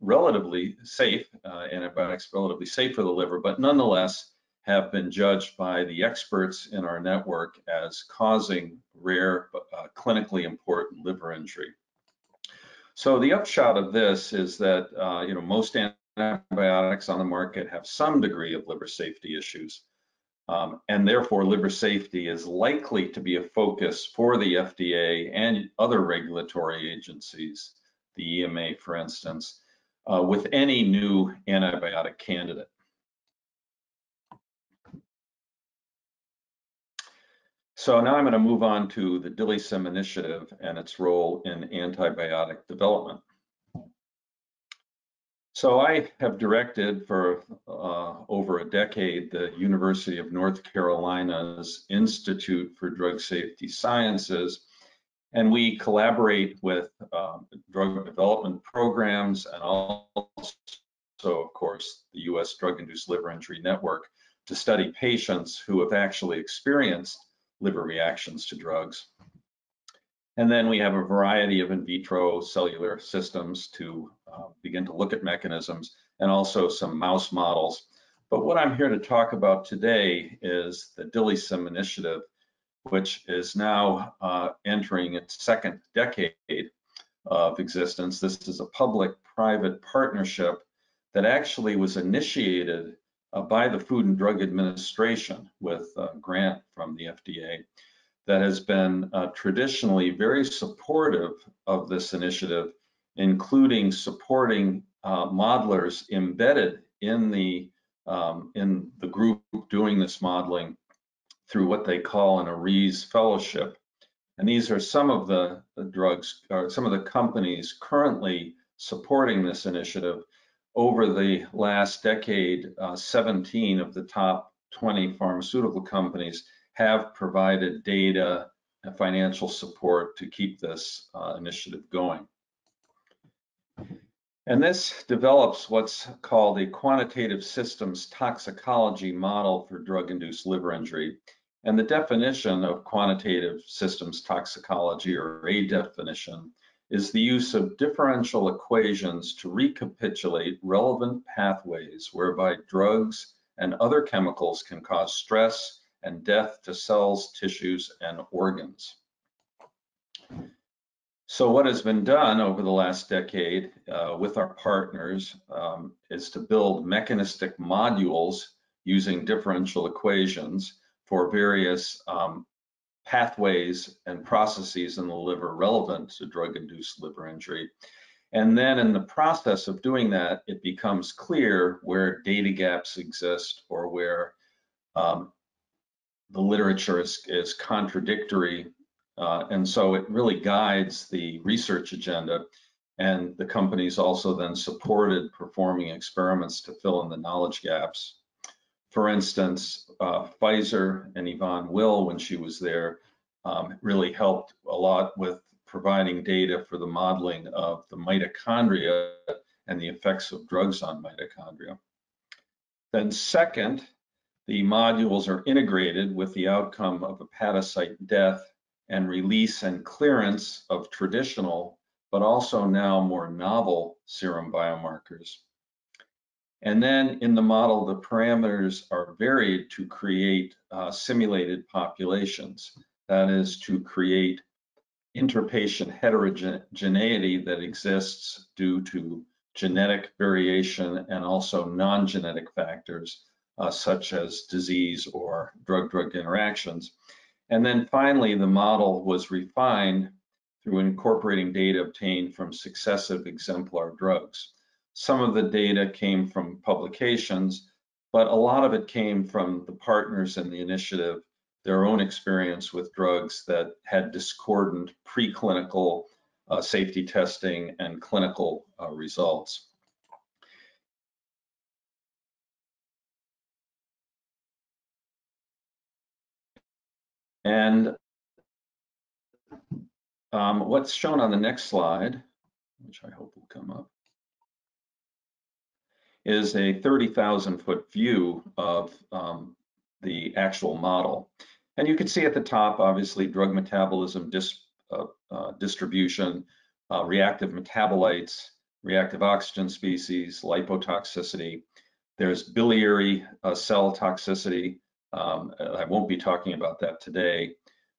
relatively safe, uh, antibiotics relatively safe for the liver, but nonetheless have been judged by the experts in our network as causing rare, uh, clinically important liver injury. So the upshot of this is that uh, you know most antibiotics on the market have some degree of liver safety issues. Um, and therefore, liver safety is likely to be a focus for the FDA and other regulatory agencies, the EMA, for instance, uh, with any new antibiotic candidate. So now I'm going to move on to the DILIsym initiative and its role in antibiotic development. So I have directed for uh, over a decade the University of North Carolina's Institute for Drug Safety Sciences and we collaborate with um, drug development programs and also, of course, the U.S. Drug-Induced Liver Injury Network to study patients who have actually experienced liver reactions to drugs. And then we have a variety of in vitro cellular systems to uh, begin to look at mechanisms and also some mouse models. But what I'm here to talk about today is the DILIsym initiative which is now uh, entering its second decade of existence. This is a public-private partnership that actually was initiated uh, by the Food and Drug Administration with a grant from the FDA that has been uh, traditionally very supportive of this initiative, including supporting uh, modelers embedded in the um, in the group doing this modeling through what they call an AREES fellowship. And these are some of the, the drugs, or some of the companies currently supporting this initiative. Over the last decade, uh, 17 of the top 20 pharmaceutical companies have provided data and financial support to keep this uh, initiative going. And this develops what's called a quantitative systems toxicology model for drug-induced liver injury. And the definition of quantitative systems toxicology, or a definition, is the use of differential equations to recapitulate relevant pathways whereby drugs and other chemicals can cause stress and death to cells, tissues, and organs. So what has been done over the last decade uh, with our partners um, is to build mechanistic modules using differential equations for various um, pathways and processes in the liver relevant to drug-induced liver injury. And then in the process of doing that, it becomes clear where data gaps exist or where um, the literature is, is contradictory uh, and so it really guides the research agenda. And the companies also then supported performing experiments to fill in the knowledge gaps. For instance, uh, Pfizer and Yvonne Will, when she was there, um, really helped a lot with providing data for the modeling of the mitochondria and the effects of drugs on mitochondria. Then second, the modules are integrated with the outcome of hepatocyte death and release and clearance of traditional, but also now more novel serum biomarkers. And then in the model, the parameters are varied to create uh, simulated populations. That is to create interpatient heterogeneity that exists due to genetic variation and also non-genetic factors uh, such as disease or drug-drug interactions. And then finally, the model was refined through incorporating data obtained from successive exemplar drugs. Some of the data came from publications, but a lot of it came from the partners in the initiative, their own experience with drugs that had discordant preclinical uh, safety testing and clinical uh, results. And um, what's shown on the next slide, which I hope will come up, is a 30,000 foot view of um, the actual model. And you can see at the top, obviously, drug metabolism, dis, uh, uh, distribution, uh, reactive metabolites, reactive oxygen species, lipotoxicity. There's biliary uh, cell toxicity, um, I won't be talking about that today.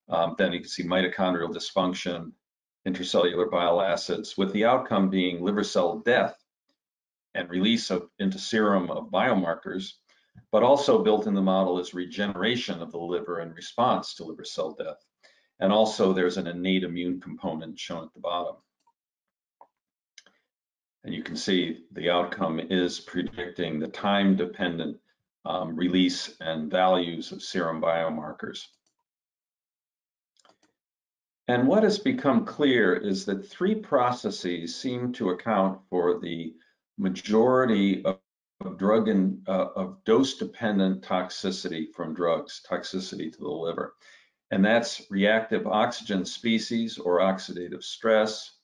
Um, then you can see mitochondrial dysfunction, intracellular bile acids, with the outcome being liver cell death and release of into serum of biomarkers, but also built in the model is regeneration of the liver in response to liver cell death. And also there's an innate immune component shown at the bottom. And you can see the outcome is predicting the time-dependent um, release and values of serum biomarkers. And what has become clear is that three processes seem to account for the majority of, of drug and uh, of dose-dependent toxicity from drugs, toxicity to the liver. And that's reactive oxygen species or oxidative stress,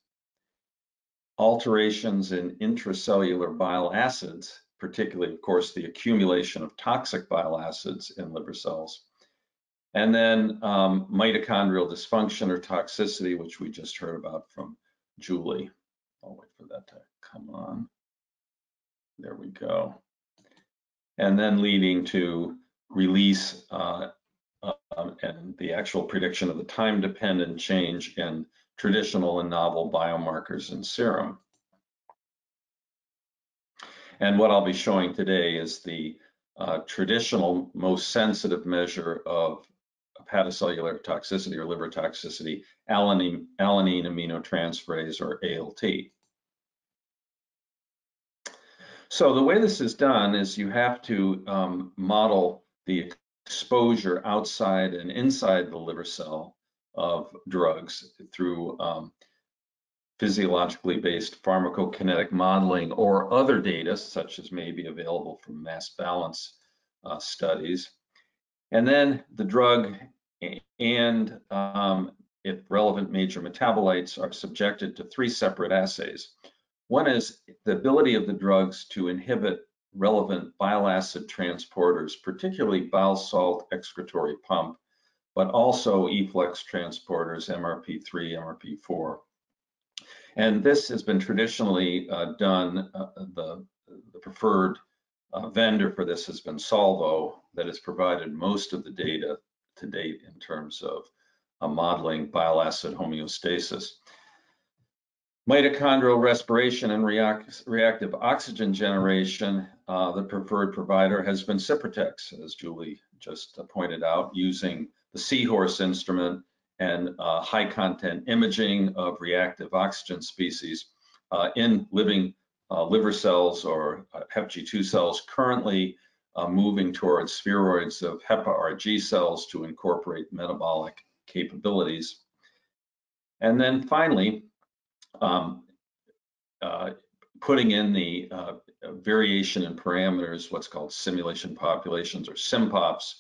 alterations in intracellular bile acids, particularly, of course, the accumulation of toxic bile acids in liver cells. And then um, mitochondrial dysfunction or toxicity, which we just heard about from Julie. I'll wait for that to come on. There we go. And then leading to release uh, um, and the actual prediction of the time-dependent change in traditional and novel biomarkers in serum. And what I'll be showing today is the uh, traditional, most sensitive measure of hepatocellular toxicity or liver toxicity, alanine, alanine aminotransferase or ALT. So the way this is done is you have to um, model the exposure outside and inside the liver cell of drugs through um, physiologically based pharmacokinetic modeling or other data, such as may be available from mass balance uh, studies. And then the drug and um, if relevant major metabolites are subjected to three separate assays. One is the ability of the drugs to inhibit relevant bile acid transporters, particularly bile salt excretory pump, but also efflux transporters, MRP3, MRP4. And this has been traditionally uh, done, uh, the, the, preferred uh, vendor for this has been Solvo that has provided most of the data to date in terms of modeling bile acid homeostasis. Mitochondrial respiration and react reactive oxygen generation, uh, the preferred provider has been Cyprotex, as Julie just pointed out, using the Seahorse instrument and uh, high content imaging of reactive oxygen species uh, in living uh, liver cells or uh, HepG2 cells currently uh, moving towards spheroids of HEPA-RG cells to incorporate metabolic capabilities. And then finally, um, uh, putting in the variation in parameters, what's called simulation populations or SIMPOPs,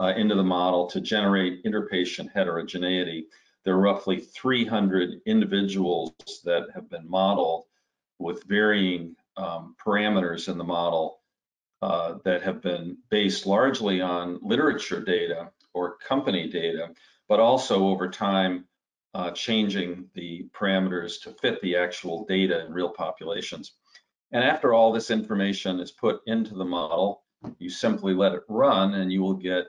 uh, into the model to generate interpatient heterogeneity. There are roughly 300 individuals that have been modeled with varying um, parameters in the model uh, that have been based largely on literature data or company data, but also over time uh, changing the parameters to fit the actual data in real populations. And after all this information is put into the model, you simply let it run and you will get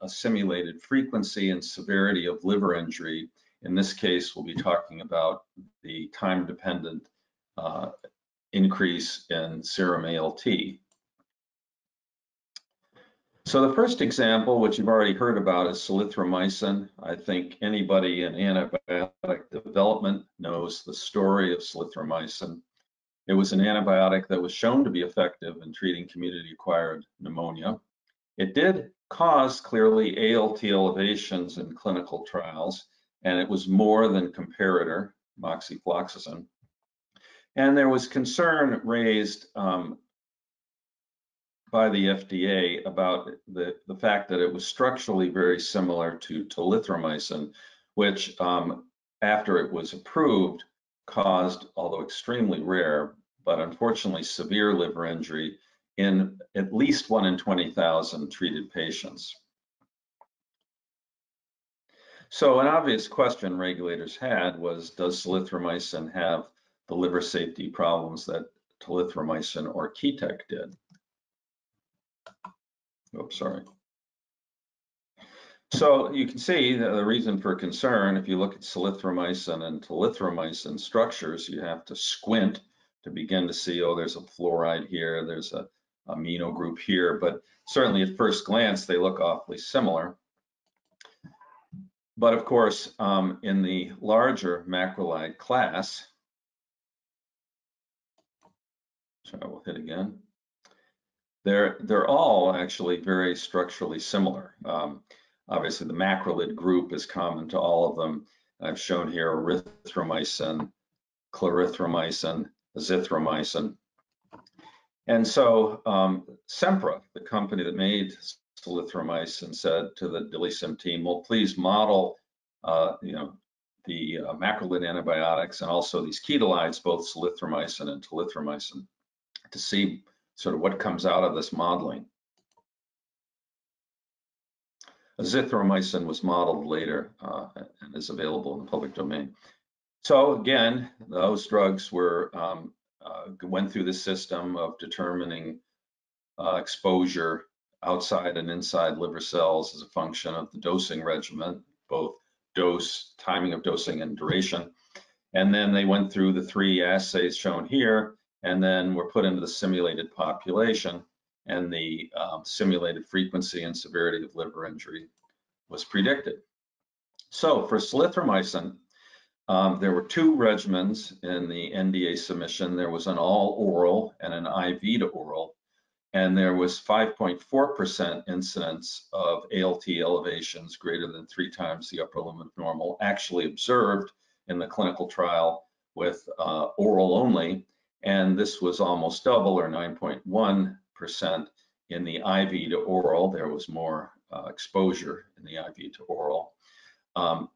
a simulated frequency and severity of liver injury. In this case, we'll be talking about the time-dependent uh, increase in serum ALT. So the first example, which you've already heard about, is solithromycin. I think anybody in antibiotic development knows the story of solithromycin. It was an antibiotic that was shown to be effective in treating community-acquired pneumonia. It did cause clearly ALT elevations in clinical trials, and it was more than comparator, moxifloxacin. And there was concern raised um, by the FDA about the, the fact that it was structurally very similar to telithromycin, which um, after it was approved caused, although extremely rare, but unfortunately severe liver injury in at least one in 20,000 treated patients. So an obvious question regulators had was, does solithromycin have the liver safety problems that telithromycin or Ketec did? Oops, sorry. So you can see the reason for concern, if you look at solithromycin and telithromycin structures, you have to squint to begin to see, oh, there's a fluoride here, there's a amino group here, but certainly at first glance, they look awfully similar. But of course, um, in the larger macrolide class, so I will hit again, they're, they're all actually very structurally similar. Um, obviously, the macrolide group is common to all of them. I've shown here erythromycin, clarithromycin, azithromycin. And so um, Sempra, the company that made solithromycin, said to the DILIsym team, well, please model, uh, you know, the uh, macrolide antibiotics and also these ketolides, both solithromycin and telithromycin, to see sort of what comes out of this modeling. Azithromycin was modeled later uh, and is available in the public domain. So again, those drugs were um, went through the system of determining uh, exposure outside and inside liver cells as a function of the dosing regimen, both dose, timing of dosing, and duration. And then they went through the three assays shown here, and then were put into the simulated population, and the um, simulated frequency and severity of liver injury was predicted. So for solithromycin, um, there were two regimens in the NDA submission. There was an all oral and an IV to oral, and there was 5.4% incidence of ALT elevations greater than three times the upper limit of normal actually observed in the clinical trial with uh, oral only, and this was almost double or 9.1% in the IV to oral. There was more uh, exposure in the IV to oral. Um,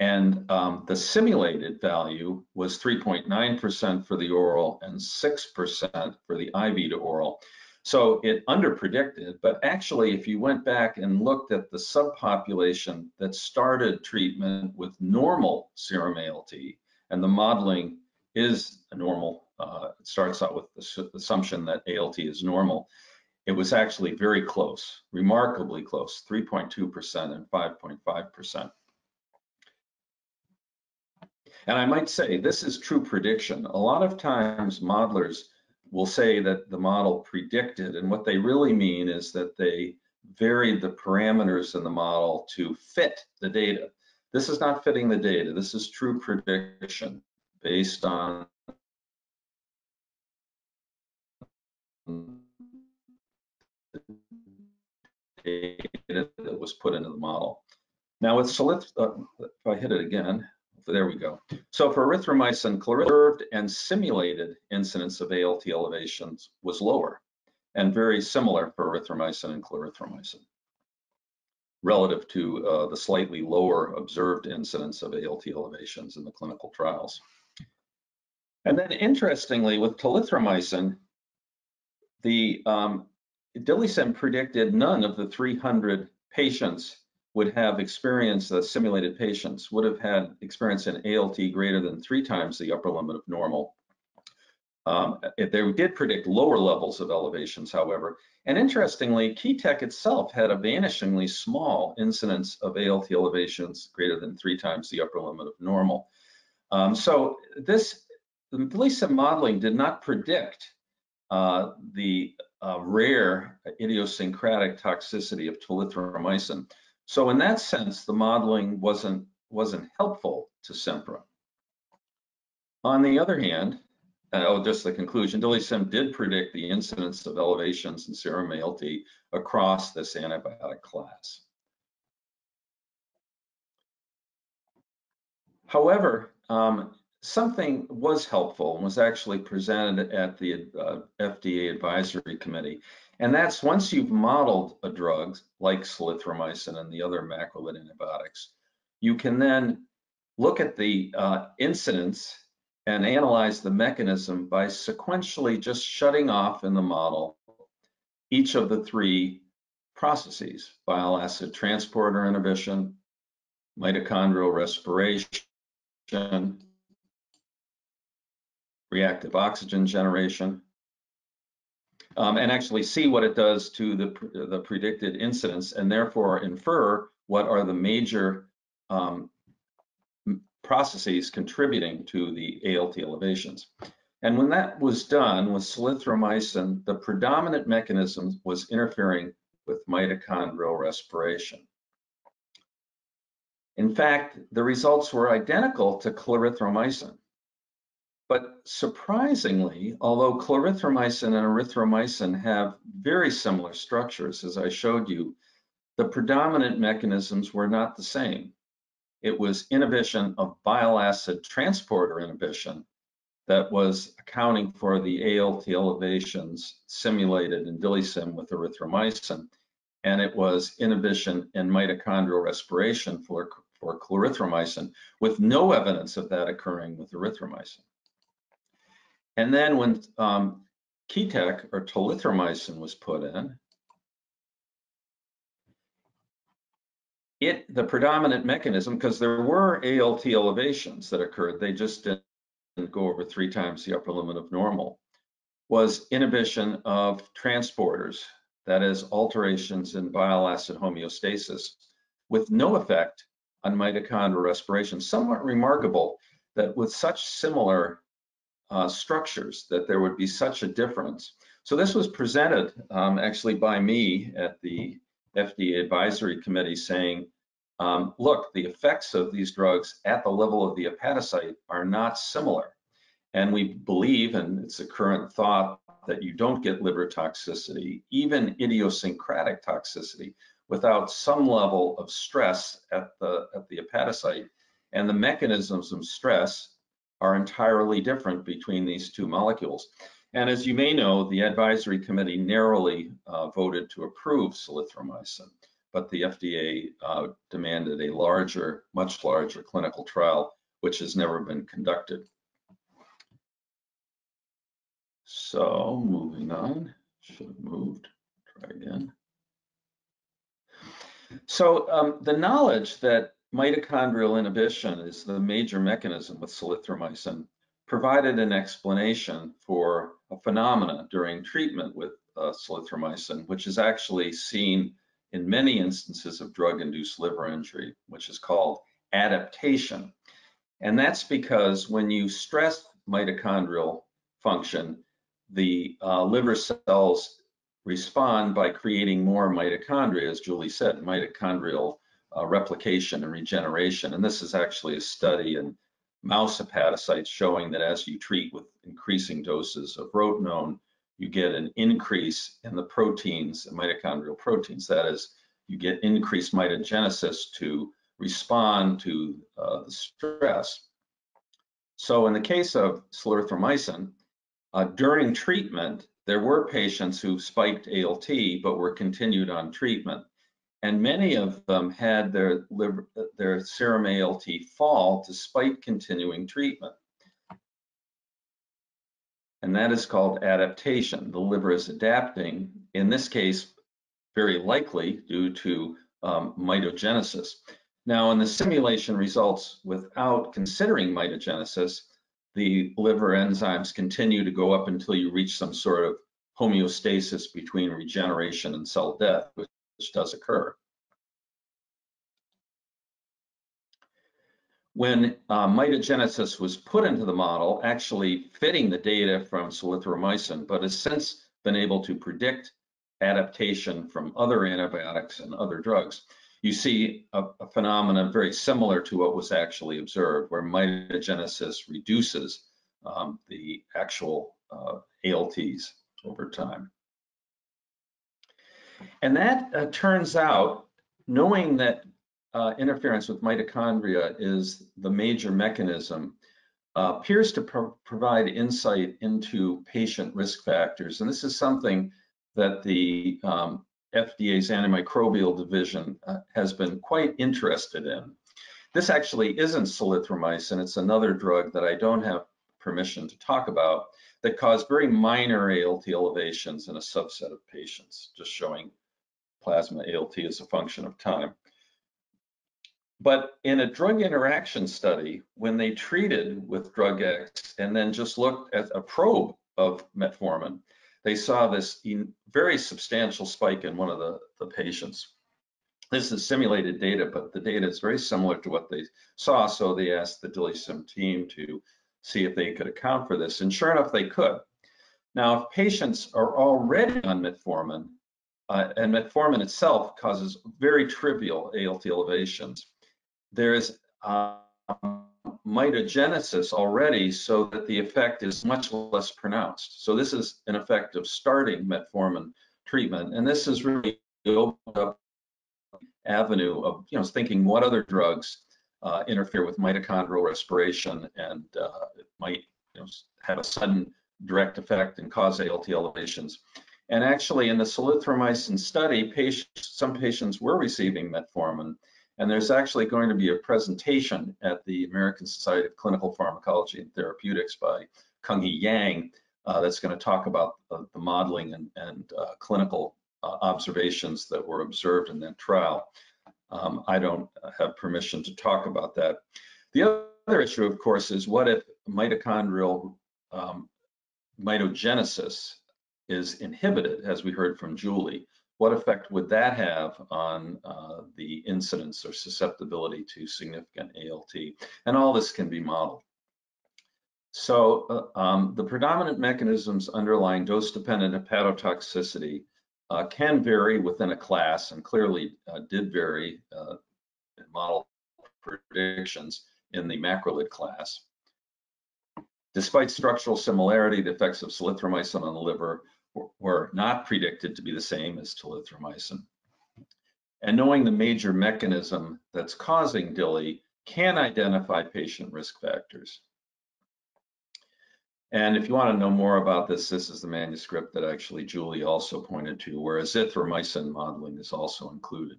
and um, the simulated value was 3.9% for the oral and 6% for the IV to oral. So it underpredicted, but actually if you went back and looked at the subpopulation that started treatment with normal serum ALT, and the modeling is a normal, uh, it starts out with the assumption that ALT is normal, it was actually very close, remarkably close, 3.2% and 5.5%. And I might say this is true prediction. A lot of times modelers will say that the model predicted, and what they really mean is that they varied the parameters in the model to fit the data. This is not fitting the data. This is true prediction based on data that was put into the model. Now with Solith, uh, if I hit it again, there we go. So for erythromycin, observed and simulated incidence of ALT elevations was lower and very similar for erythromycin and clarithromycin relative to uh, the slightly lower observed incidence of ALT elevations in the clinical trials. And then interestingly, with telithromycin, the um, predicted none of the 300 patients would have experienced, the simulated patients would have had experience in ALT greater than three times the upper limit of normal. Um, they did predict lower levels of elevations, however. And interestingly, Keytech itself had a vanishingly small incidence of ALT elevations greater than three times the upper limit of normal. Um, so this, the DILIsym modeling did not predict uh, the uh, rare idiosyncratic toxicity of telithromycin. So in that sense, the modeling wasn't, wasn't helpful to Sempra. On the other hand, uh, oh, just the conclusion, DILIsym did predict the incidence of elevations in serum ALT across this antibiotic class. However, um, something was helpful and was actually presented at the uh, FDA Advisory Committee. And that's once you've modeled a drug like solithromycin and the other macrolide antibiotics, you can then look at the uh, incidence and analyze the mechanism by sequentially just shutting off in the model each of the three processes, bile acid transporter inhibition, mitochondrial respiration, reactive oxygen generation, um, and actually see what it does to the, the predicted incidence and therefore infer what are the major um, processes contributing to the ALT elevations. And when that was done with solithromycin, the predominant mechanism was interfering with mitochondrial respiration. In fact, the results were identical to clarithromycin. But surprisingly, although clarithromycin and erythromycin have very similar structures, as I showed you, the predominant mechanisms were not the same. It was inhibition of bile acid transporter inhibition that was accounting for the ALT elevations simulated in DILIsym with erythromycin, and it was inhibition in mitochondrial respiration for, for clarithromycin, with no evidence of that occurring with erythromycin. And then when um, Keytech or telithromycin was put in, it the predominant mechanism, because there were ALT elevations that occurred, they just didn't go over three times the upper limit of normal, was inhibition of transporters that is alterations in bile acid homeostasis, with no effect on mitochondrial respiration. Somewhat remarkable that with such similar uh, structures that there would be such a difference. So this was presented um, actually by me at the FDA advisory committee saying, um, look, the effects of these drugs at the level of the hepatocyte are not similar. And we believe, and it's a current thought, that you don't get liver toxicity, even idiosyncratic toxicity, without some level of stress at the, at the hepatocyte. And the mechanisms of stress are entirely different between these two molecules. And as you may know, the advisory committee narrowly uh, voted to approve solithromycin, but the FDA uh, demanded a larger, much larger clinical trial, which has never been conducted. So moving on, should have moved, try again. So um, the knowledge that mitochondrial inhibition is the major mechanism with solithromycin provided an explanation for a phenomena during treatment with uh, solithromycin, which is actually seen in many instances of drug-induced liver injury, which is called adaptation. And that's because when you stress mitochondrial function, the uh, liver cells respond by creating more mitochondria, as Julie said, mitochondrial uh, replication and regeneration. And this is actually a study in mouse hepatocytes showing that as you treat with increasing doses of rotenone, you get an increase in the proteins, mitochondrial proteins. That is, you get increased mitogenesis to respond to uh, the stress. So in the case of solithromycin, uh, during treatment, there were patients who spiked ALT but were continued on treatment. And many of them had their, liver, their serum ALT fall despite continuing treatment. And that is called adaptation. The liver is adapting, in this case, very likely due to um, mitogenesis. Now, in the simulation results without considering mitogenesis, the liver enzymes continue to go up until you reach some sort of homeostasis between regeneration and cell death, which, which does occur. When uh, mitogenesis was put into the model, actually fitting the data from solithromycin, but has since been able to predict adaptation from other antibiotics and other drugs you see a, a phenomenon very similar to what was actually observed, where mitogenesis reduces um, the actual uh, ALTs over time. And that uh, turns out, knowing that uh, interference with mitochondria is the major mechanism, uh, appears to pro provide insight into patient risk factors. And this is something that the um, FDA's antimicrobial division uh, has been quite interested in. This actually isn't solithromycin, it's another drug that I don't have permission to talk about that caused very minor ALT elevations in a subset of patients, just showing plasma ALT as a function of time. But in a drug interaction study, when they treated with drug X and then just looked at a probe of metformin, they saw this very substantial spike in one of the, the patients. This is simulated data, but the data is very similar to what they saw. So they asked the DILIsym team to see if they could account for this. And sure enough, they could. Now, if patients are already on metformin, uh, and metformin itself causes very trivial ALT elevations, there is um, mitogenesis already so that the effect is much less pronounced. So this is an effect of starting metformin treatment. And this is really opened up avenue of you know thinking what other drugs uh, interfere with mitochondrial respiration and uh, might you know, have a sudden direct effect and cause ALT elevations. And actually in the solithromycin study, patients, some patients were receiving metformin and there's actually going to be a presentation at the American Society of Clinical Pharmacology and Therapeutics by Kung-Hee Yang uh, that's going to talk about uh, the modeling and, and uh, clinical uh, observations that were observed in that trial. Um, I don't have permission to talk about that. The other issue, of course, is what if mitochondrial um, mitogenesis is inhibited, as we heard from Julie, what effect would that have on uh, the incidence or susceptibility to significant ALT? And all this can be modeled. So uh, um, the predominant mechanisms underlying dose-dependent hepatotoxicity uh, can vary within a class and clearly uh, did vary uh, in model predictions in the macrolid class. Despite structural similarity, the effects of solithromycin on the liver were not predicted to be the same as telithromycin. And knowing the major mechanism that's causing DILI can identify patient risk factors. And if you want to know more about this, this is the manuscript that actually Julie also pointed to, where azithromycin modeling is also included.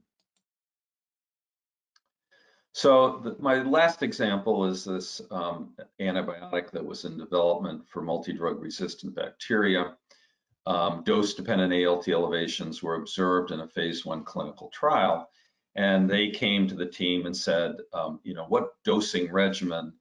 So the, my last example is this um, antibiotic that was in development for multi-drug resistant bacteria. Um, Dose-dependent ALT elevations were observed in a phase one clinical trial, and they came to the team and said, um, you know, what dosing regimen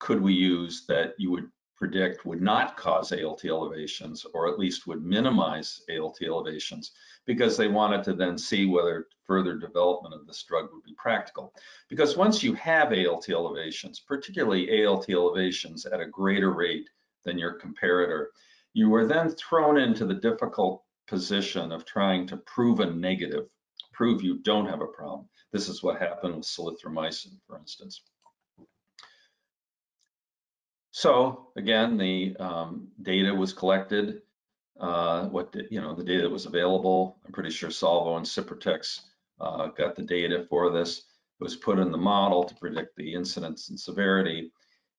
could we use that you would predict would not cause ALT elevations, or at least would minimize ALT elevations, because they wanted to then see whether further development of this drug would be practical. Because once you have ALT elevations, particularly ALT elevations at a greater rate than your comparator, you are then thrown into the difficult position of trying to prove a negative, prove you don't have a problem. This is what happened with solithromycin, for instance. So again, the um, data was collected, uh, what you know, the data that was available. I'm pretty sure Solvo and Cyprotex uh, got the data for this. It was put in the model to predict the incidence and severity.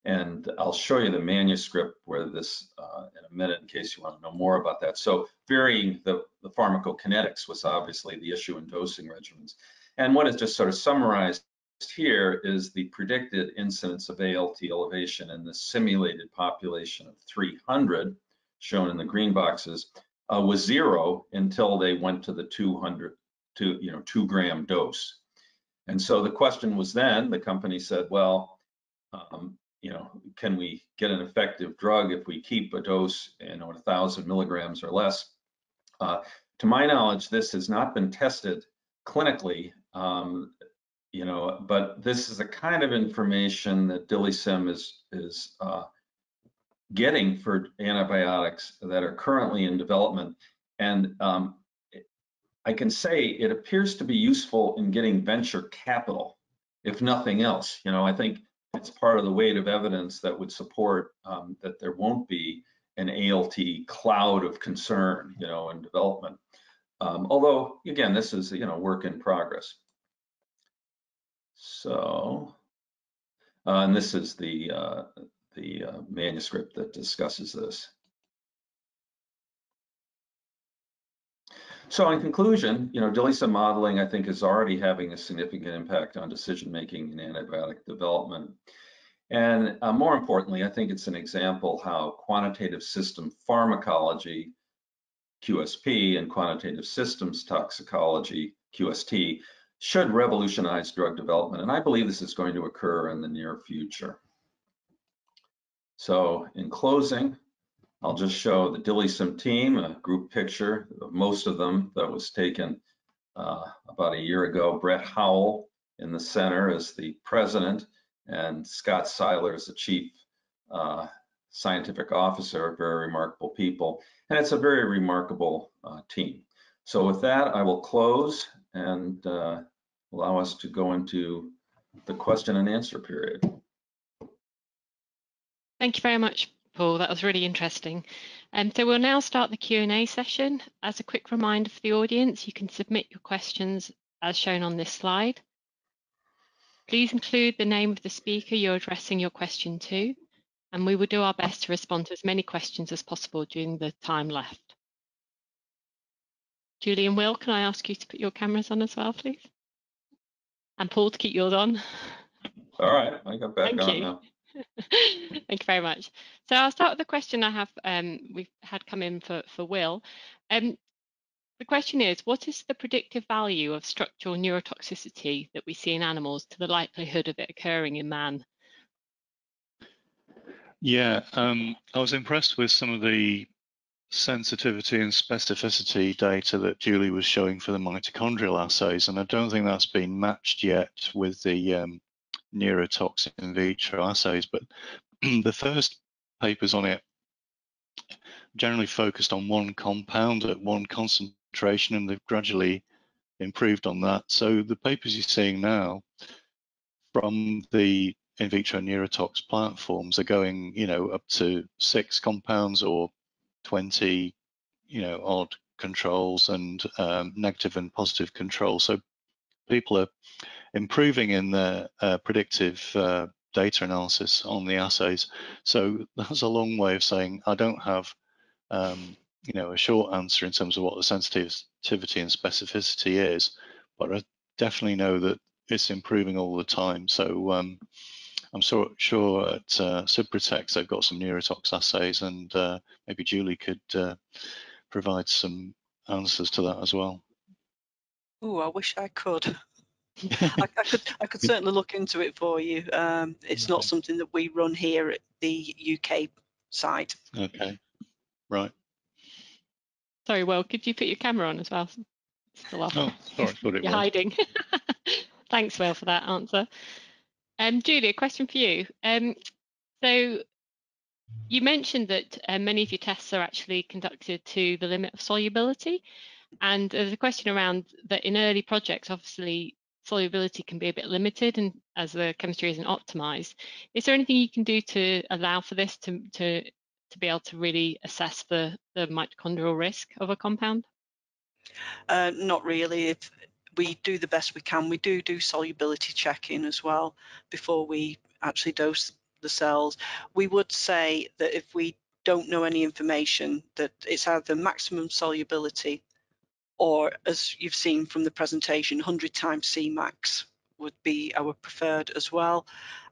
And I'll show you the manuscript where this uh, in a minute in case you want to know more about that. So varying the, the pharmacokinetics was obviously the issue in dosing regimens. And what is just sort of summarized here is the predicted incidence of ALT elevation in the simulated population of 300, shown in the green boxes, uh, was zero until they went to the 200 to you know two gram dose. And so the question was then the company said, well, um, you know, can we get an effective drug if we keep a dose, you know, at 1,000 milligrams or less? Uh, to my knowledge, this has not been tested clinically. Um, you know, but this is the kind of information that DILIsym is is uh, getting for antibiotics that are currently in development. And um, I can say it appears to be useful in getting venture capital, if nothing else. You know, I think it's part of the weight of evidence that would support um, that there won't be an ALT cloud of concern, you know, in development. Um, although, again, this is, you know, work in progress. So, uh, and this is the uh, the uh, manuscript that discusses this. So in conclusion, you know, DILIsym modeling, I think, is already having a significant impact on decision-making in antibiotic development. And uh, more importantly, I think it's an example how quantitative system pharmacology, QSP, and quantitative systems toxicology, QST, should revolutionize drug development. And I believe this is going to occur in the near future. So in closing, I'll just show the DILIsym team, a group picture of most of them that was taken uh, about a year ago. Brett Howell in the center as the president and Scott Seiler as the chief uh, scientific officer, very remarkable people. And it's a very remarkable uh, team. So with that, I will close and uh, allow us to go into the question and answer period. Thank you very much, Paul. That was really interesting. Um, so we'll now start the Q&A session. As a quick reminder for the audience, you can submit your questions as shown on this slide. Please include the name of the speaker you're addressing your question to, and we will do our best to respond to as many questions as possible during the time left. Julie and Will, can I ask you to put your cameras on as well, please? And Paul, to keep yours on. All right, I got back Thank on you. now. Thank you very much. So I'll start with the question I have um, we've had come in for, for Will. Um, the question is, what is the predictive value of structural neurotoxicity that we see in animals to the likelihood of it occurring in man? Yeah, um, I was impressed with some of the sensitivity and specificity data that Julie was showing for the mitochondrial assays, and I don't think that's been matched yet with the um, neurotoxin in vitro assays. But the first papers on it generally focused on one compound at one concentration, and they've gradually improved on that. So the papers you're seeing now from the in vitro neurotox platforms are going, you know, up to six compounds or 20, you know, odd controls and um, negative and positive controls. So people are improving in their uh, predictive uh, data analysis on the assays. So that's a long way of saying I don't have, um, you know, a short answer in terms of what the sensitivity and specificity is, but I definitely know that it's improving all the time. So um, I'm so, sure at uh, Cyprotex they've got some neurotox assays, and uh, maybe Julie could uh, provide some answers to that as well. Oh, I wish I could. I, I, could I could certainly look into it for you. Um, it's okay. not something that we run here at the UK side. Okay, right. Sorry, Will, could you put your camera on as well? Still off. Oh, sorry, thought it You're was. hiding. Thanks, Will, for that answer. Um, Julie, a question for you. Um, so you mentioned that uh, many of your tests are actually conducted to the limit of solubility. And there's a question around that in early projects, obviously solubility can be a bit limited and as the chemistry isn't optimized. Is there anything you can do to allow for this to, to, to be able to really assess the, the mitochondrial risk of a compound? Uh, not really. If we do the best we can, we do do solubility checking as well before we actually dose the cells. We would say that if we don't know any information, that it's either maximum solubility or as you've seen from the presentation, 100 times Cmax would be our preferred as well.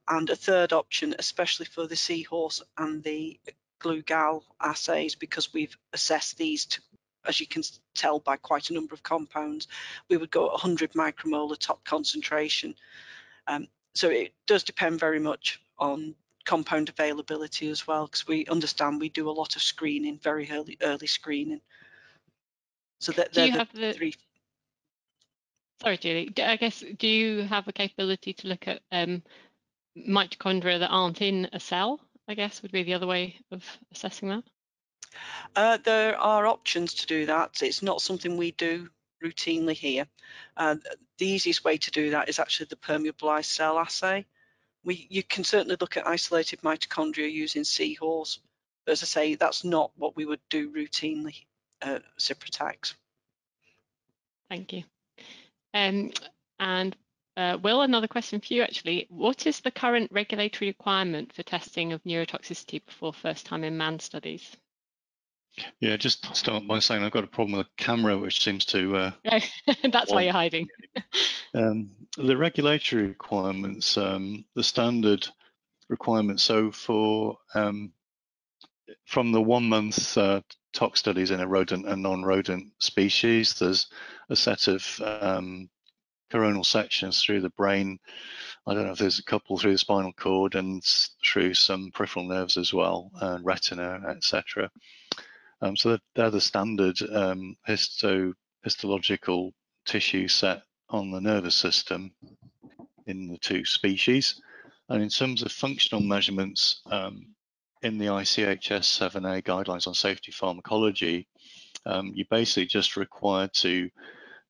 And a third option, especially for the seahorse and the glue-gal assays, because we've assessed these to as you can tell by quite a number of compounds, we would go at 100 micromolar top concentration. Um, so it does depend very much on compound availability as well, because we understand we do a lot of screening, very early early screening. So that do you the have the three. Sorry, Julie. I guess do you have a capability to look at um, mitochondria that aren't in a cell? I guess would be the other way of assessing that. Uh, there are options to do that. It's not something we do routinely here. Uh, the easiest way to do that is actually the permeabilized cell assay. We, you can certainly look at isolated mitochondria using seahorse, but as I say, that's not what we would do routinely at Cyprotex. Thank you. Um, and uh, Will, another question for you actually. What is the current regulatory requirement for testing of neurotoxicity before first time in man studies? Yeah, just start by saying I've got a problem with the camera, which seems to. Uh, That's why you're hiding. um, the regulatory requirements, um, the standard requirements. So for um, from the one month uh, tox studies in a rodent and non-rodent species, there's a set of um, coronal sections through the brain. I don't know if there's a couple through the spinal cord and through some peripheral nerves as well, and retina, etc. Um, so they're the standard um, histo histological tissue set on the nervous system in the two species. And in terms of functional measurements, um, in the ICHS 7A guidelines on safety pharmacology, um, you're basically just required to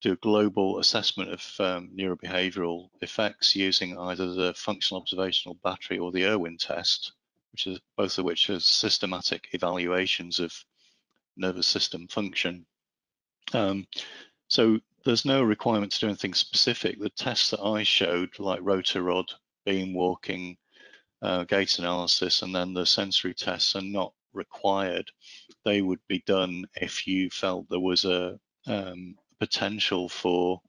do a global assessment of um, neurobehavioral effects using either the functional observational battery or the Irwin test, which is both of which are systematic evaluations of nervous system function. Um, so there's no requirement to do anything specific. The tests that I showed, like rotarod, beam walking, uh, gait analysis, and then the sensory tests are not required. They would be done if you felt there was a um, potential for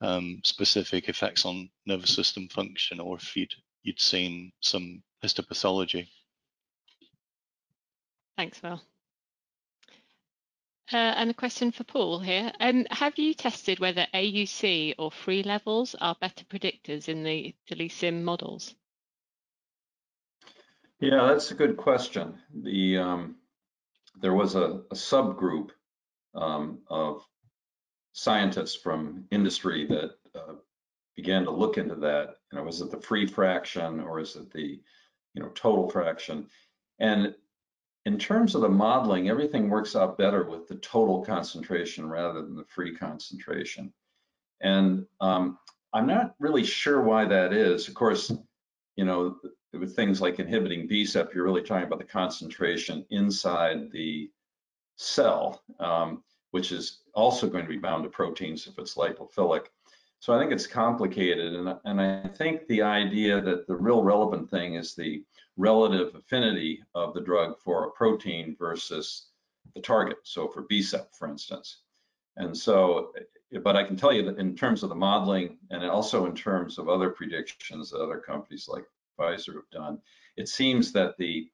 um, specific effects on nervous system function, or if you'd you'd seen some histopathology. Thanks, Phil. Uh, and a question for Paul here. Um, have you tested whether AUC or free levels are better predictors in the DILIsym models? Yeah, that's a good question. The um, there was a, a subgroup um, of scientists from industry that uh, began to look into that. You know, was it the free fraction or is it the, you know, total fraction? And in terms of the modeling, everything works out better with the total concentration rather than the free concentration. And um, I'm not really sure why that is. Of course, you know, with things like inhibiting BSEP, you're really talking about the concentration inside the cell, um, which is also going to be bound to proteins if it's lipophilic. So I think it's complicated, and, and I think the idea that the real relevant thing is the relative affinity of the drug for a protein versus the target. So for BSEP, for instance. And so, but I can tell you that in terms of the modeling and also in terms of other predictions that other companies like Pfizer have done, it seems that the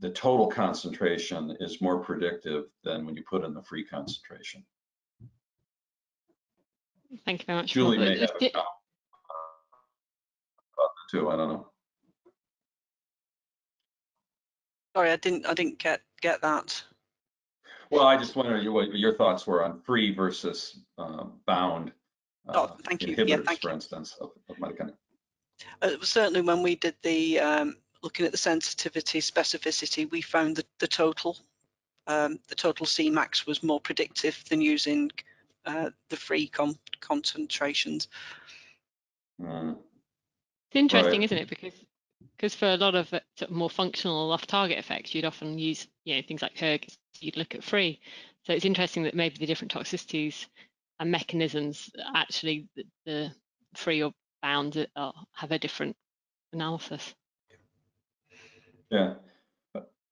the total concentration is more predictive than when you put in the free concentration. Thank you very much. Julie may have a about too. I don't know. Sorry, I didn't. I didn't get get that. Well, I just wondered what your thoughts were on free versus uh, bound uh, oh, thank inhibitors, you. Yeah, thank for you. instance, of, of mitochondria. Uh, certainly, when we did the um, looking at the sensitivity specificity, we found that the total um, the total Cmax was more predictive than using uh, the free concentrations. Mm. It's interesting, Right. isn't it? Because because for a lot of uh, sort of more functional off-target effects, you'd often use you know things like Hurg. You'd look at free. So it's interesting that maybe the different toxicities and mechanisms actually the, the free or bound uh, have a different analysis. Yeah.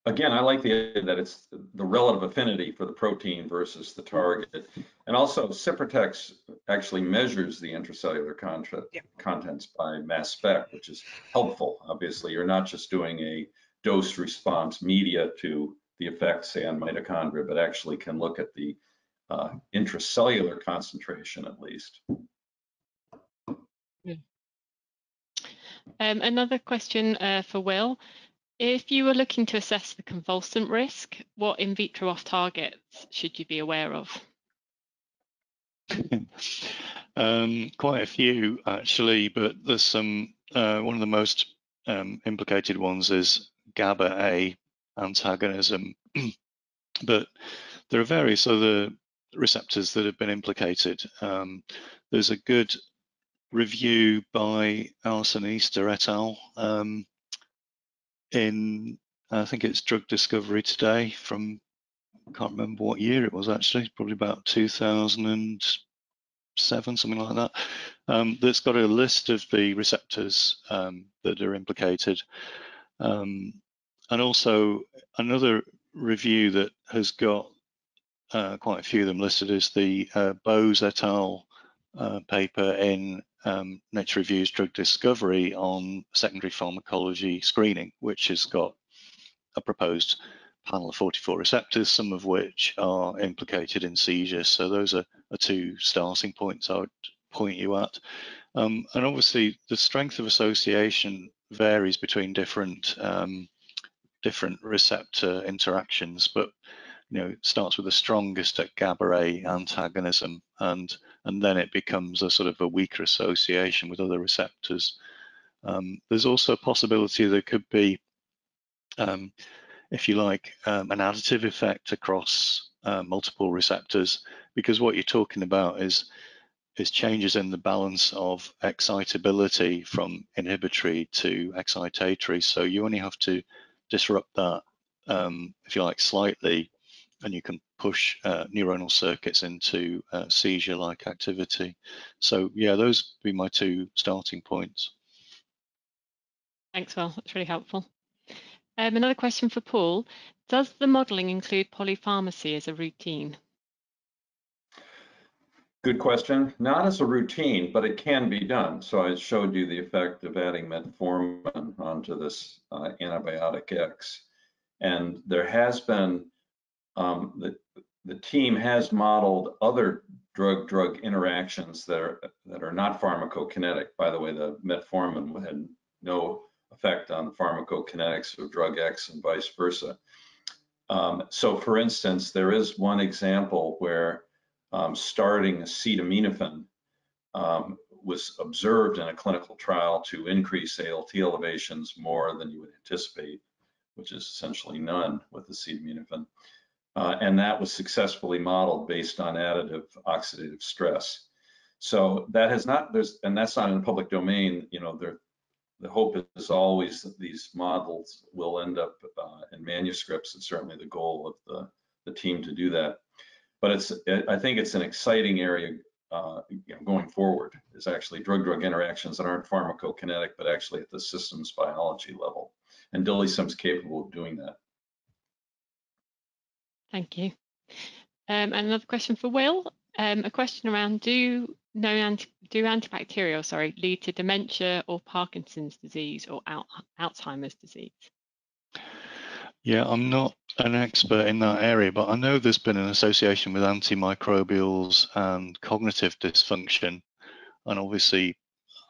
Again, I like the idea that it's the relative affinity for the protein versus the target. And also Cyprotex actually measures the intracellular content, Yeah. contents by mass spec, which is helpful. Obviously, you're not just doing a dose response media to the effects, say, on mitochondria, but actually can look at the uh, intracellular concentration at least. Um, another question uh, for Will. If you were looking to assess the convulsant risk, what in vitro off targets should you be aware of? um, quite a few actually, but there's some. Uh, one of the most um, implicated ones is GABA A antagonism, but there are various other receptors that have been implicated. Um, there's a good review by Alison Easter et al. Um, in I think it's Drug Discovery Today from I can't remember what year it was actually, probably about 2007, something like that. Um, that's got a list of the receptors um, that are implicated, um, and also another review that has got uh, quite a few of them listed is the uh, Bose et al. Uh, paper in um, Nature Reviews Drug Discovery on secondary pharmacology screening, which has got a proposed panel of 44 receptors, some of which are implicated in seizures. So those are, are two starting points I would point you at. Um, and obviously the strength of association varies between different um, different receptor interactions, but you know, starts with the strongest at GABA A antagonism, and and then it becomes a sort of a weaker association with other receptors. Um, there's also a possibility there could be, um, if you like, um, an additive effect across uh, multiple receptors, because what you're talking about is is changes in the balance of excitability from inhibitory to excitatory. So you only have to disrupt that, um, if you like, slightly and you can push uh, neuronal circuits into uh, seizure-like activity. So yeah, those would be my two starting points. Thanks, Will. That's really helpful. Um, another question for Paul. Does the modelling include polypharmacy as a routine? Good question. Not as a routine, but it can be done. So I showed you the effect of adding metformin onto this uh, antibiotic X. And there has been um, the, the team has modeled other drug-drug interactions that are that are not pharmacokinetic. By the way, the metformin had no effect on the pharmacokinetics of drug X and vice versa. Um, so for instance, there is one example where um, starting acetaminophen um, was observed in a clinical trial to increase ALT elevations more than you would anticipate, which is essentially none with acetaminophen. Uh, and that was successfully modeled based on additive oxidative stress. So that has not, there's, and that's not in the public domain, you know, there, the hope is always that these models will end up uh, in manuscripts. It's certainly the goal of the, the team to do that. But it's, I think it's an exciting area uh, you know, going forward is actually drug-drug interactions that aren't pharmacokinetic, but actually at the systems biology level. And DILIsym's capable of doing that. Thank you. Um, and another question for Will. Um, a question around do no anti, do antibacterial sorry lead to dementia or Parkinson's disease or al Alzheimer's disease? Yeah, I'm not an expert in that area, but I know there's been an association with antimicrobials and cognitive dysfunction. And obviously,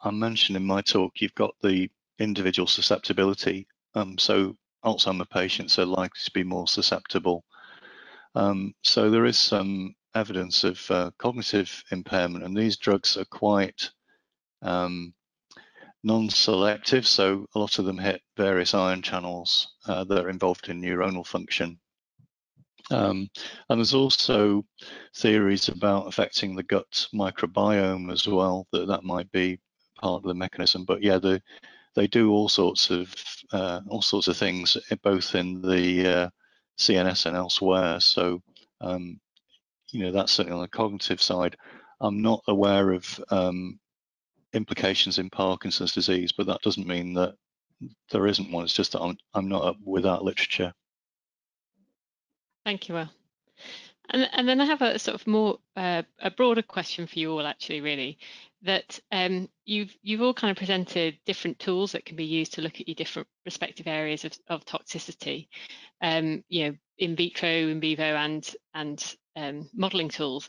I mentioned in my talk, you've got the individual susceptibility. Um, so Alzheimer patients are likely to be more susceptible. Um, so there is some evidence of uh, cognitive impairment, and these drugs are quite um, non-selective, so a lot of them hit various ion channels uh, that are involved in neuronal function. Um, and there's also theories about affecting the gut microbiome as well, that that might be part of the mechanism. But yeah, the, they do all sorts of uh, all sorts of things, eh, both in the uh, CNS and elsewhere. So um, you know that's certainly on the cognitive side. I'm not aware of um, implications in Parkinson's disease, but that doesn't mean that there isn't one. It's just that I'm, I'm not up with that literature. Thank you, Will. And, and then I have a sort of more uh, a broader question for you all, actually, really, that um, you've you've all kind of presented different tools that can be used to look at your different respective areas of, of toxicity, um, you know, in vitro, in vivo, and and um, modelling tools.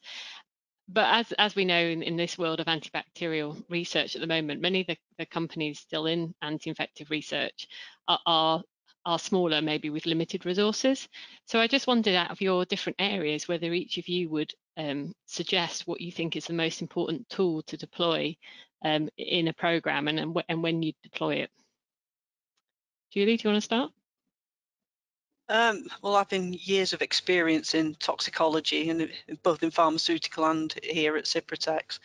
But as as we know in, in this world of antibacterial research at the moment, many of the, the companies still in anti-infective research are, are, are smaller, maybe with limited resources. So I just wondered out of your different areas whether each of you would um, suggest what you think is the most important tool to deploy um, in a program and, and, and when you deploy it. Julie, do you want to start? Um, well, having years of experience in toxicology and both in pharmaceutical and here at Cyprotex,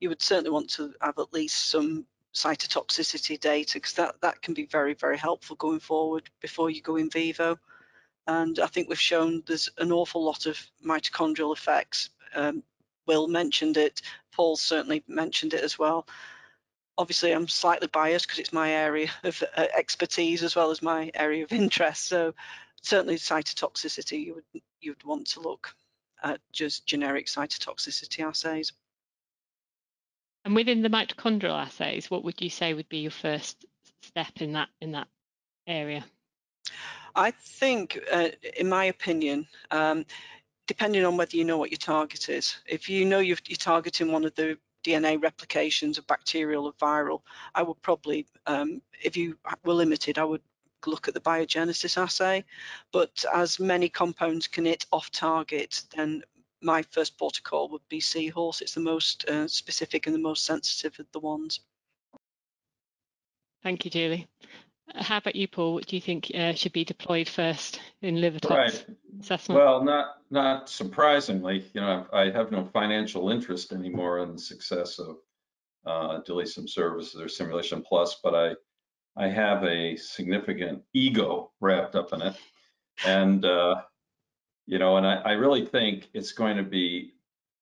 you would certainly want to have at least some cytotoxicity data because that, that can be very, very helpful going forward before you go in vivo. And I think we've shown there's an awful lot of mitochondrial effects. Um, Will mentioned it, Paul certainly mentioned it as well obviously I'm slightly biased because it's my area of uh, expertise as well as my area of interest. So certainly cytotoxicity, you would you would want to look at just generic cytotoxicity assays. And within the mitochondrial assays, what would you say would be your first step in that in that area? I think, uh, in my opinion, um, depending on whether you know what your target is, if you know you're, you're targeting one of the DNA replications of bacterial or viral, I would probably, um, if you were limited, I would look at the biogenesis assay. But as many compounds can hit off target, then my first protocol would be seahorse. It's the most uh, specific and the most sensitive of the ones. Thank you, Julie. How about you, Paul? What do you think uh, should be deployed first in liver tox right. assessment? Well, not not surprisingly, you know, I have no financial interest anymore in the success of uh, DILIsym services or Simulation Plus, but I I have a significant ego wrapped up in it, and uh, you know, and I, I really think it's going to be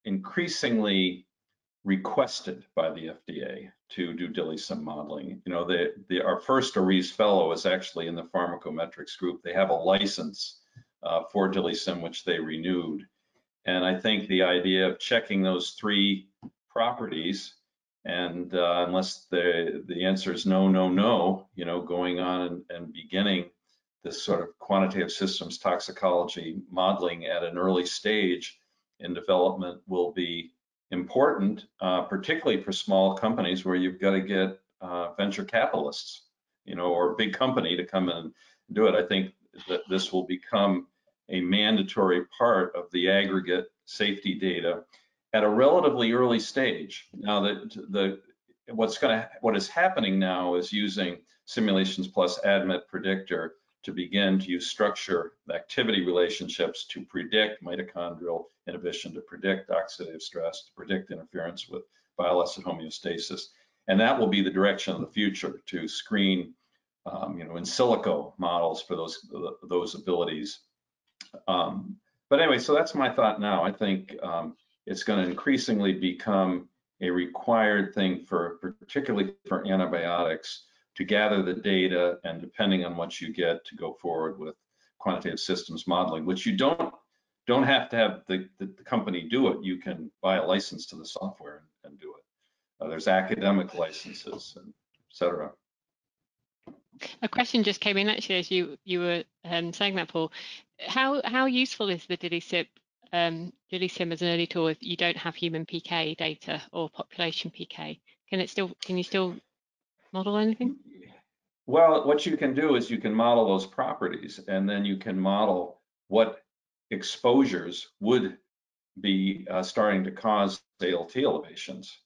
increasingly requested by the FDA to do DILIsym modeling. You know, the, the, our first ORISE fellow is actually in the pharmacometrics group. They have a license uh, for DILIsym, which they renewed. And I think the idea of checking those three properties, and uh, unless the, the answer is no, no, no, you know, going on and, and beginning this sort of quantitative systems toxicology modeling at an early stage in development will be important, uh, particularly for small companies where you've got to get uh, venture capitalists, you know, or a big company to come and do it. I think that this will become a mandatory part of the aggregate safety data at a relatively early stage. Now that the what's going to what is happening now is using simulations plus ADMET predictor to begin to use structure activity relationships to predict mitochondrial inhibition, to predict oxidative stress, to predict interference with bile acid homeostasis. And that will be the direction of the future to screen, um, you know, in silico models for those those abilities. Um, but anyway, so that's my thought now. I think um, it's going to increasingly become a required thing for, particularly for antibiotics, to gather the data and depending on what you get to go forward with quantitative systems modeling, which you don't don't have to have the, the, the company do it. You can buy a license to the software and, and do it. Uh, there's academic licenses and. A question just came in actually as you you were um, saying that, Paul. How how useful is the DILIsym um, DILIsym as an early tool if you don't have human PK data or population PK? Can it still can you still model anything? Well, what you can do is you can model those properties and then you can model what exposures would be uh, starting to cause ALT elevations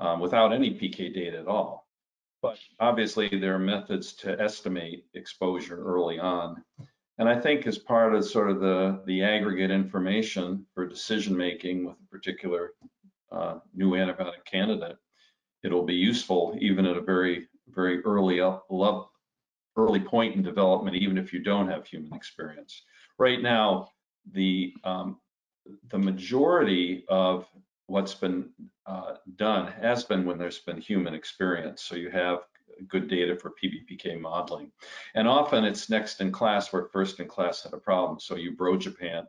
um, without any PK data at all. But obviously there are methods to estimate exposure early on. And I think as part of sort of the, the aggregate information for decision making with a particular uh, new antibiotic candidate, it'll be useful even at a very very early up early point in development, even if you don't have human experience. Right now, the um, the majority of what's been uh, done has been when there's been human experience. So you have good data for PBPK modeling. And often it's next in class where first in class had a problem. So you bro Japan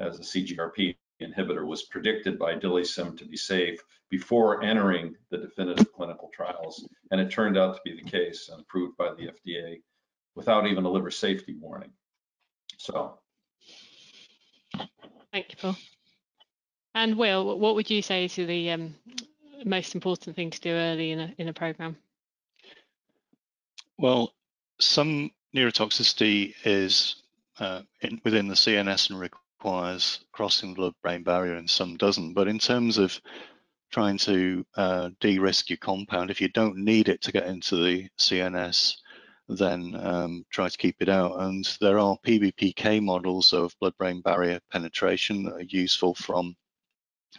as a CGRP inhibitor was predicted by DILIsym to be safe before entering the definitive clinical trials. And it turned out to be the case and approved by the FDA without even a liver safety warning. So. Thank you, Paul. And Will, what would you say is the um, most important thing to do early in a, in a program? Well, some neurotoxicity is uh, in, within the CNS and requires crossing the blood-brain barrier and some doesn't. But in terms of trying to uh, de-risk your compound, if you don't need it to get into the CNS, then um, try to keep it out. And there are PBPK models of blood-brain barrier penetration that are useful from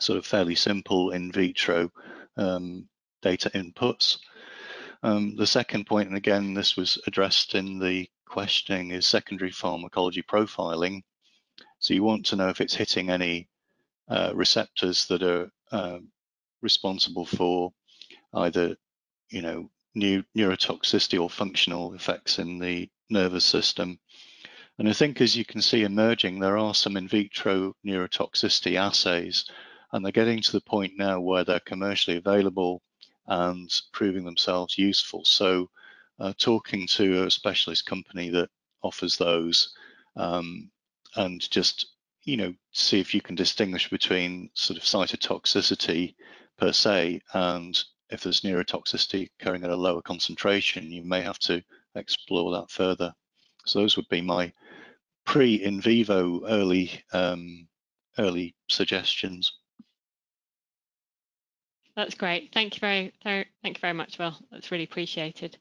sort of fairly simple in vitro um, data inputs. Um, the second point, and again, this was addressed in the questioning, is secondary pharmacology profiling. So you want to know if it's hitting any uh, receptors that are uh, responsible for either, you know, new neurotoxicity or functional effects in the nervous system. And I think as you can see emerging, there are some in vitro neurotoxicity assays, and they're getting to the point now where they're commercially available and proving themselves useful. So uh, talking to a specialist company that offers those um, and just you know see if you can distinguish between sort of cytotoxicity per se and if there's neurotoxicity occurring at a lower concentration you may have to explore that further. So those would be my pre in vivo early um, early suggestions. That's great. Thank you very thank you very much well that's really appreciated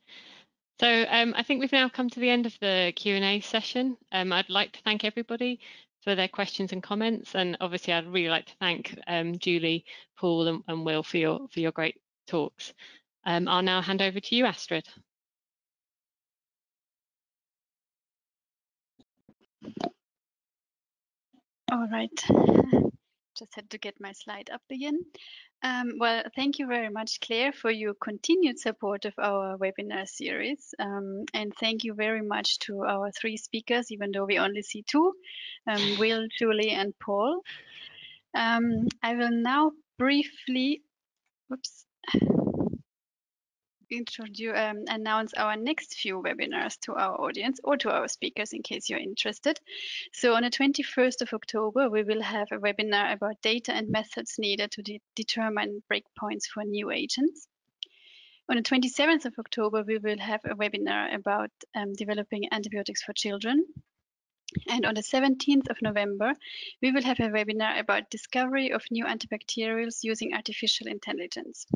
so um, I think we've now come to the end of the Q&A session. Um, I'd like to thank everybody for their questions and comments. And obviously, I'd really like to thank um, Julie, Paul and, and, Will for your, for your great talks. Um, I'll now hand over to you, Astrid. All right. Just had to get my slide up again. Um, well, thank you very much, Claire, for your continued support of our webinar series. Um, and thank you very much to our three speakers, even though we only see two, um, Will, Julie, and Paul. Um, I will now briefly, whoops, introduce, um, announce our next few webinars to our audience or to our speakers in case you're interested. So on the 21st of October, we will have a webinar about data and methods needed to de determine breakpoints for new agents. On the 27th of October, we will have a webinar about um, developing antibiotics for children. And on the 17th of November, we will have a webinar about discovery of new antibacterials using artificial intelligence.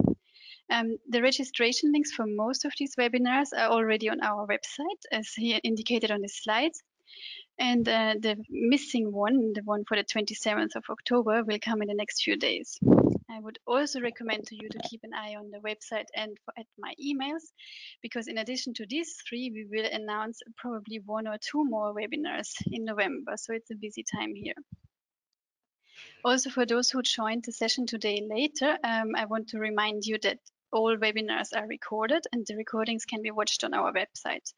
Um, the registration links for most of these webinars are already on our website, as here indicated on the slides. And uh, the missing one, the one for the 27th of October, will come in the next few days. I would also recommend to you to keep an eye on the website and for, at my emails, because in addition to these three, we will announce probably one or two more webinars in November. So it's a busy time here. Also, for those who joined the session today later, um, I want to remind you that all webinars are recorded and the recordings can be watched on our website.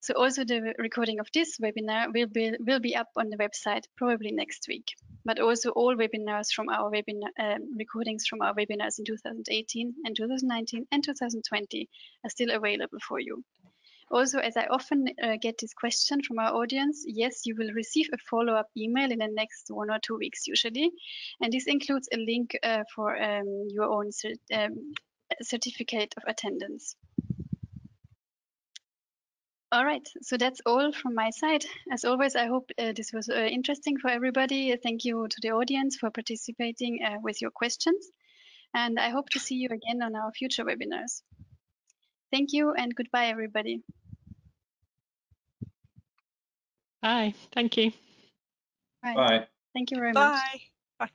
So also the recording of this webinar will be, will be up on the website probably next week. But also all webinars from our webinar um, recordings from our webinars in 2018 and 2019 and 2020 are still available for you. Also, as I often uh, get this question from our audience, yes, you will receive a follow-up email in the next one or two weeks usually. And this includes a link uh, for um, your own um, certificate of attendance. All right, so that's all from my side. As always, I hope uh, this was uh, interesting for everybody. Thank you to the audience for participating uh, with your questions. And I hope to see you again on our future webinars. Thank you and goodbye, everybody. Bye. Thank you. Bye. Bye. Thank you very much. Bye. Bye.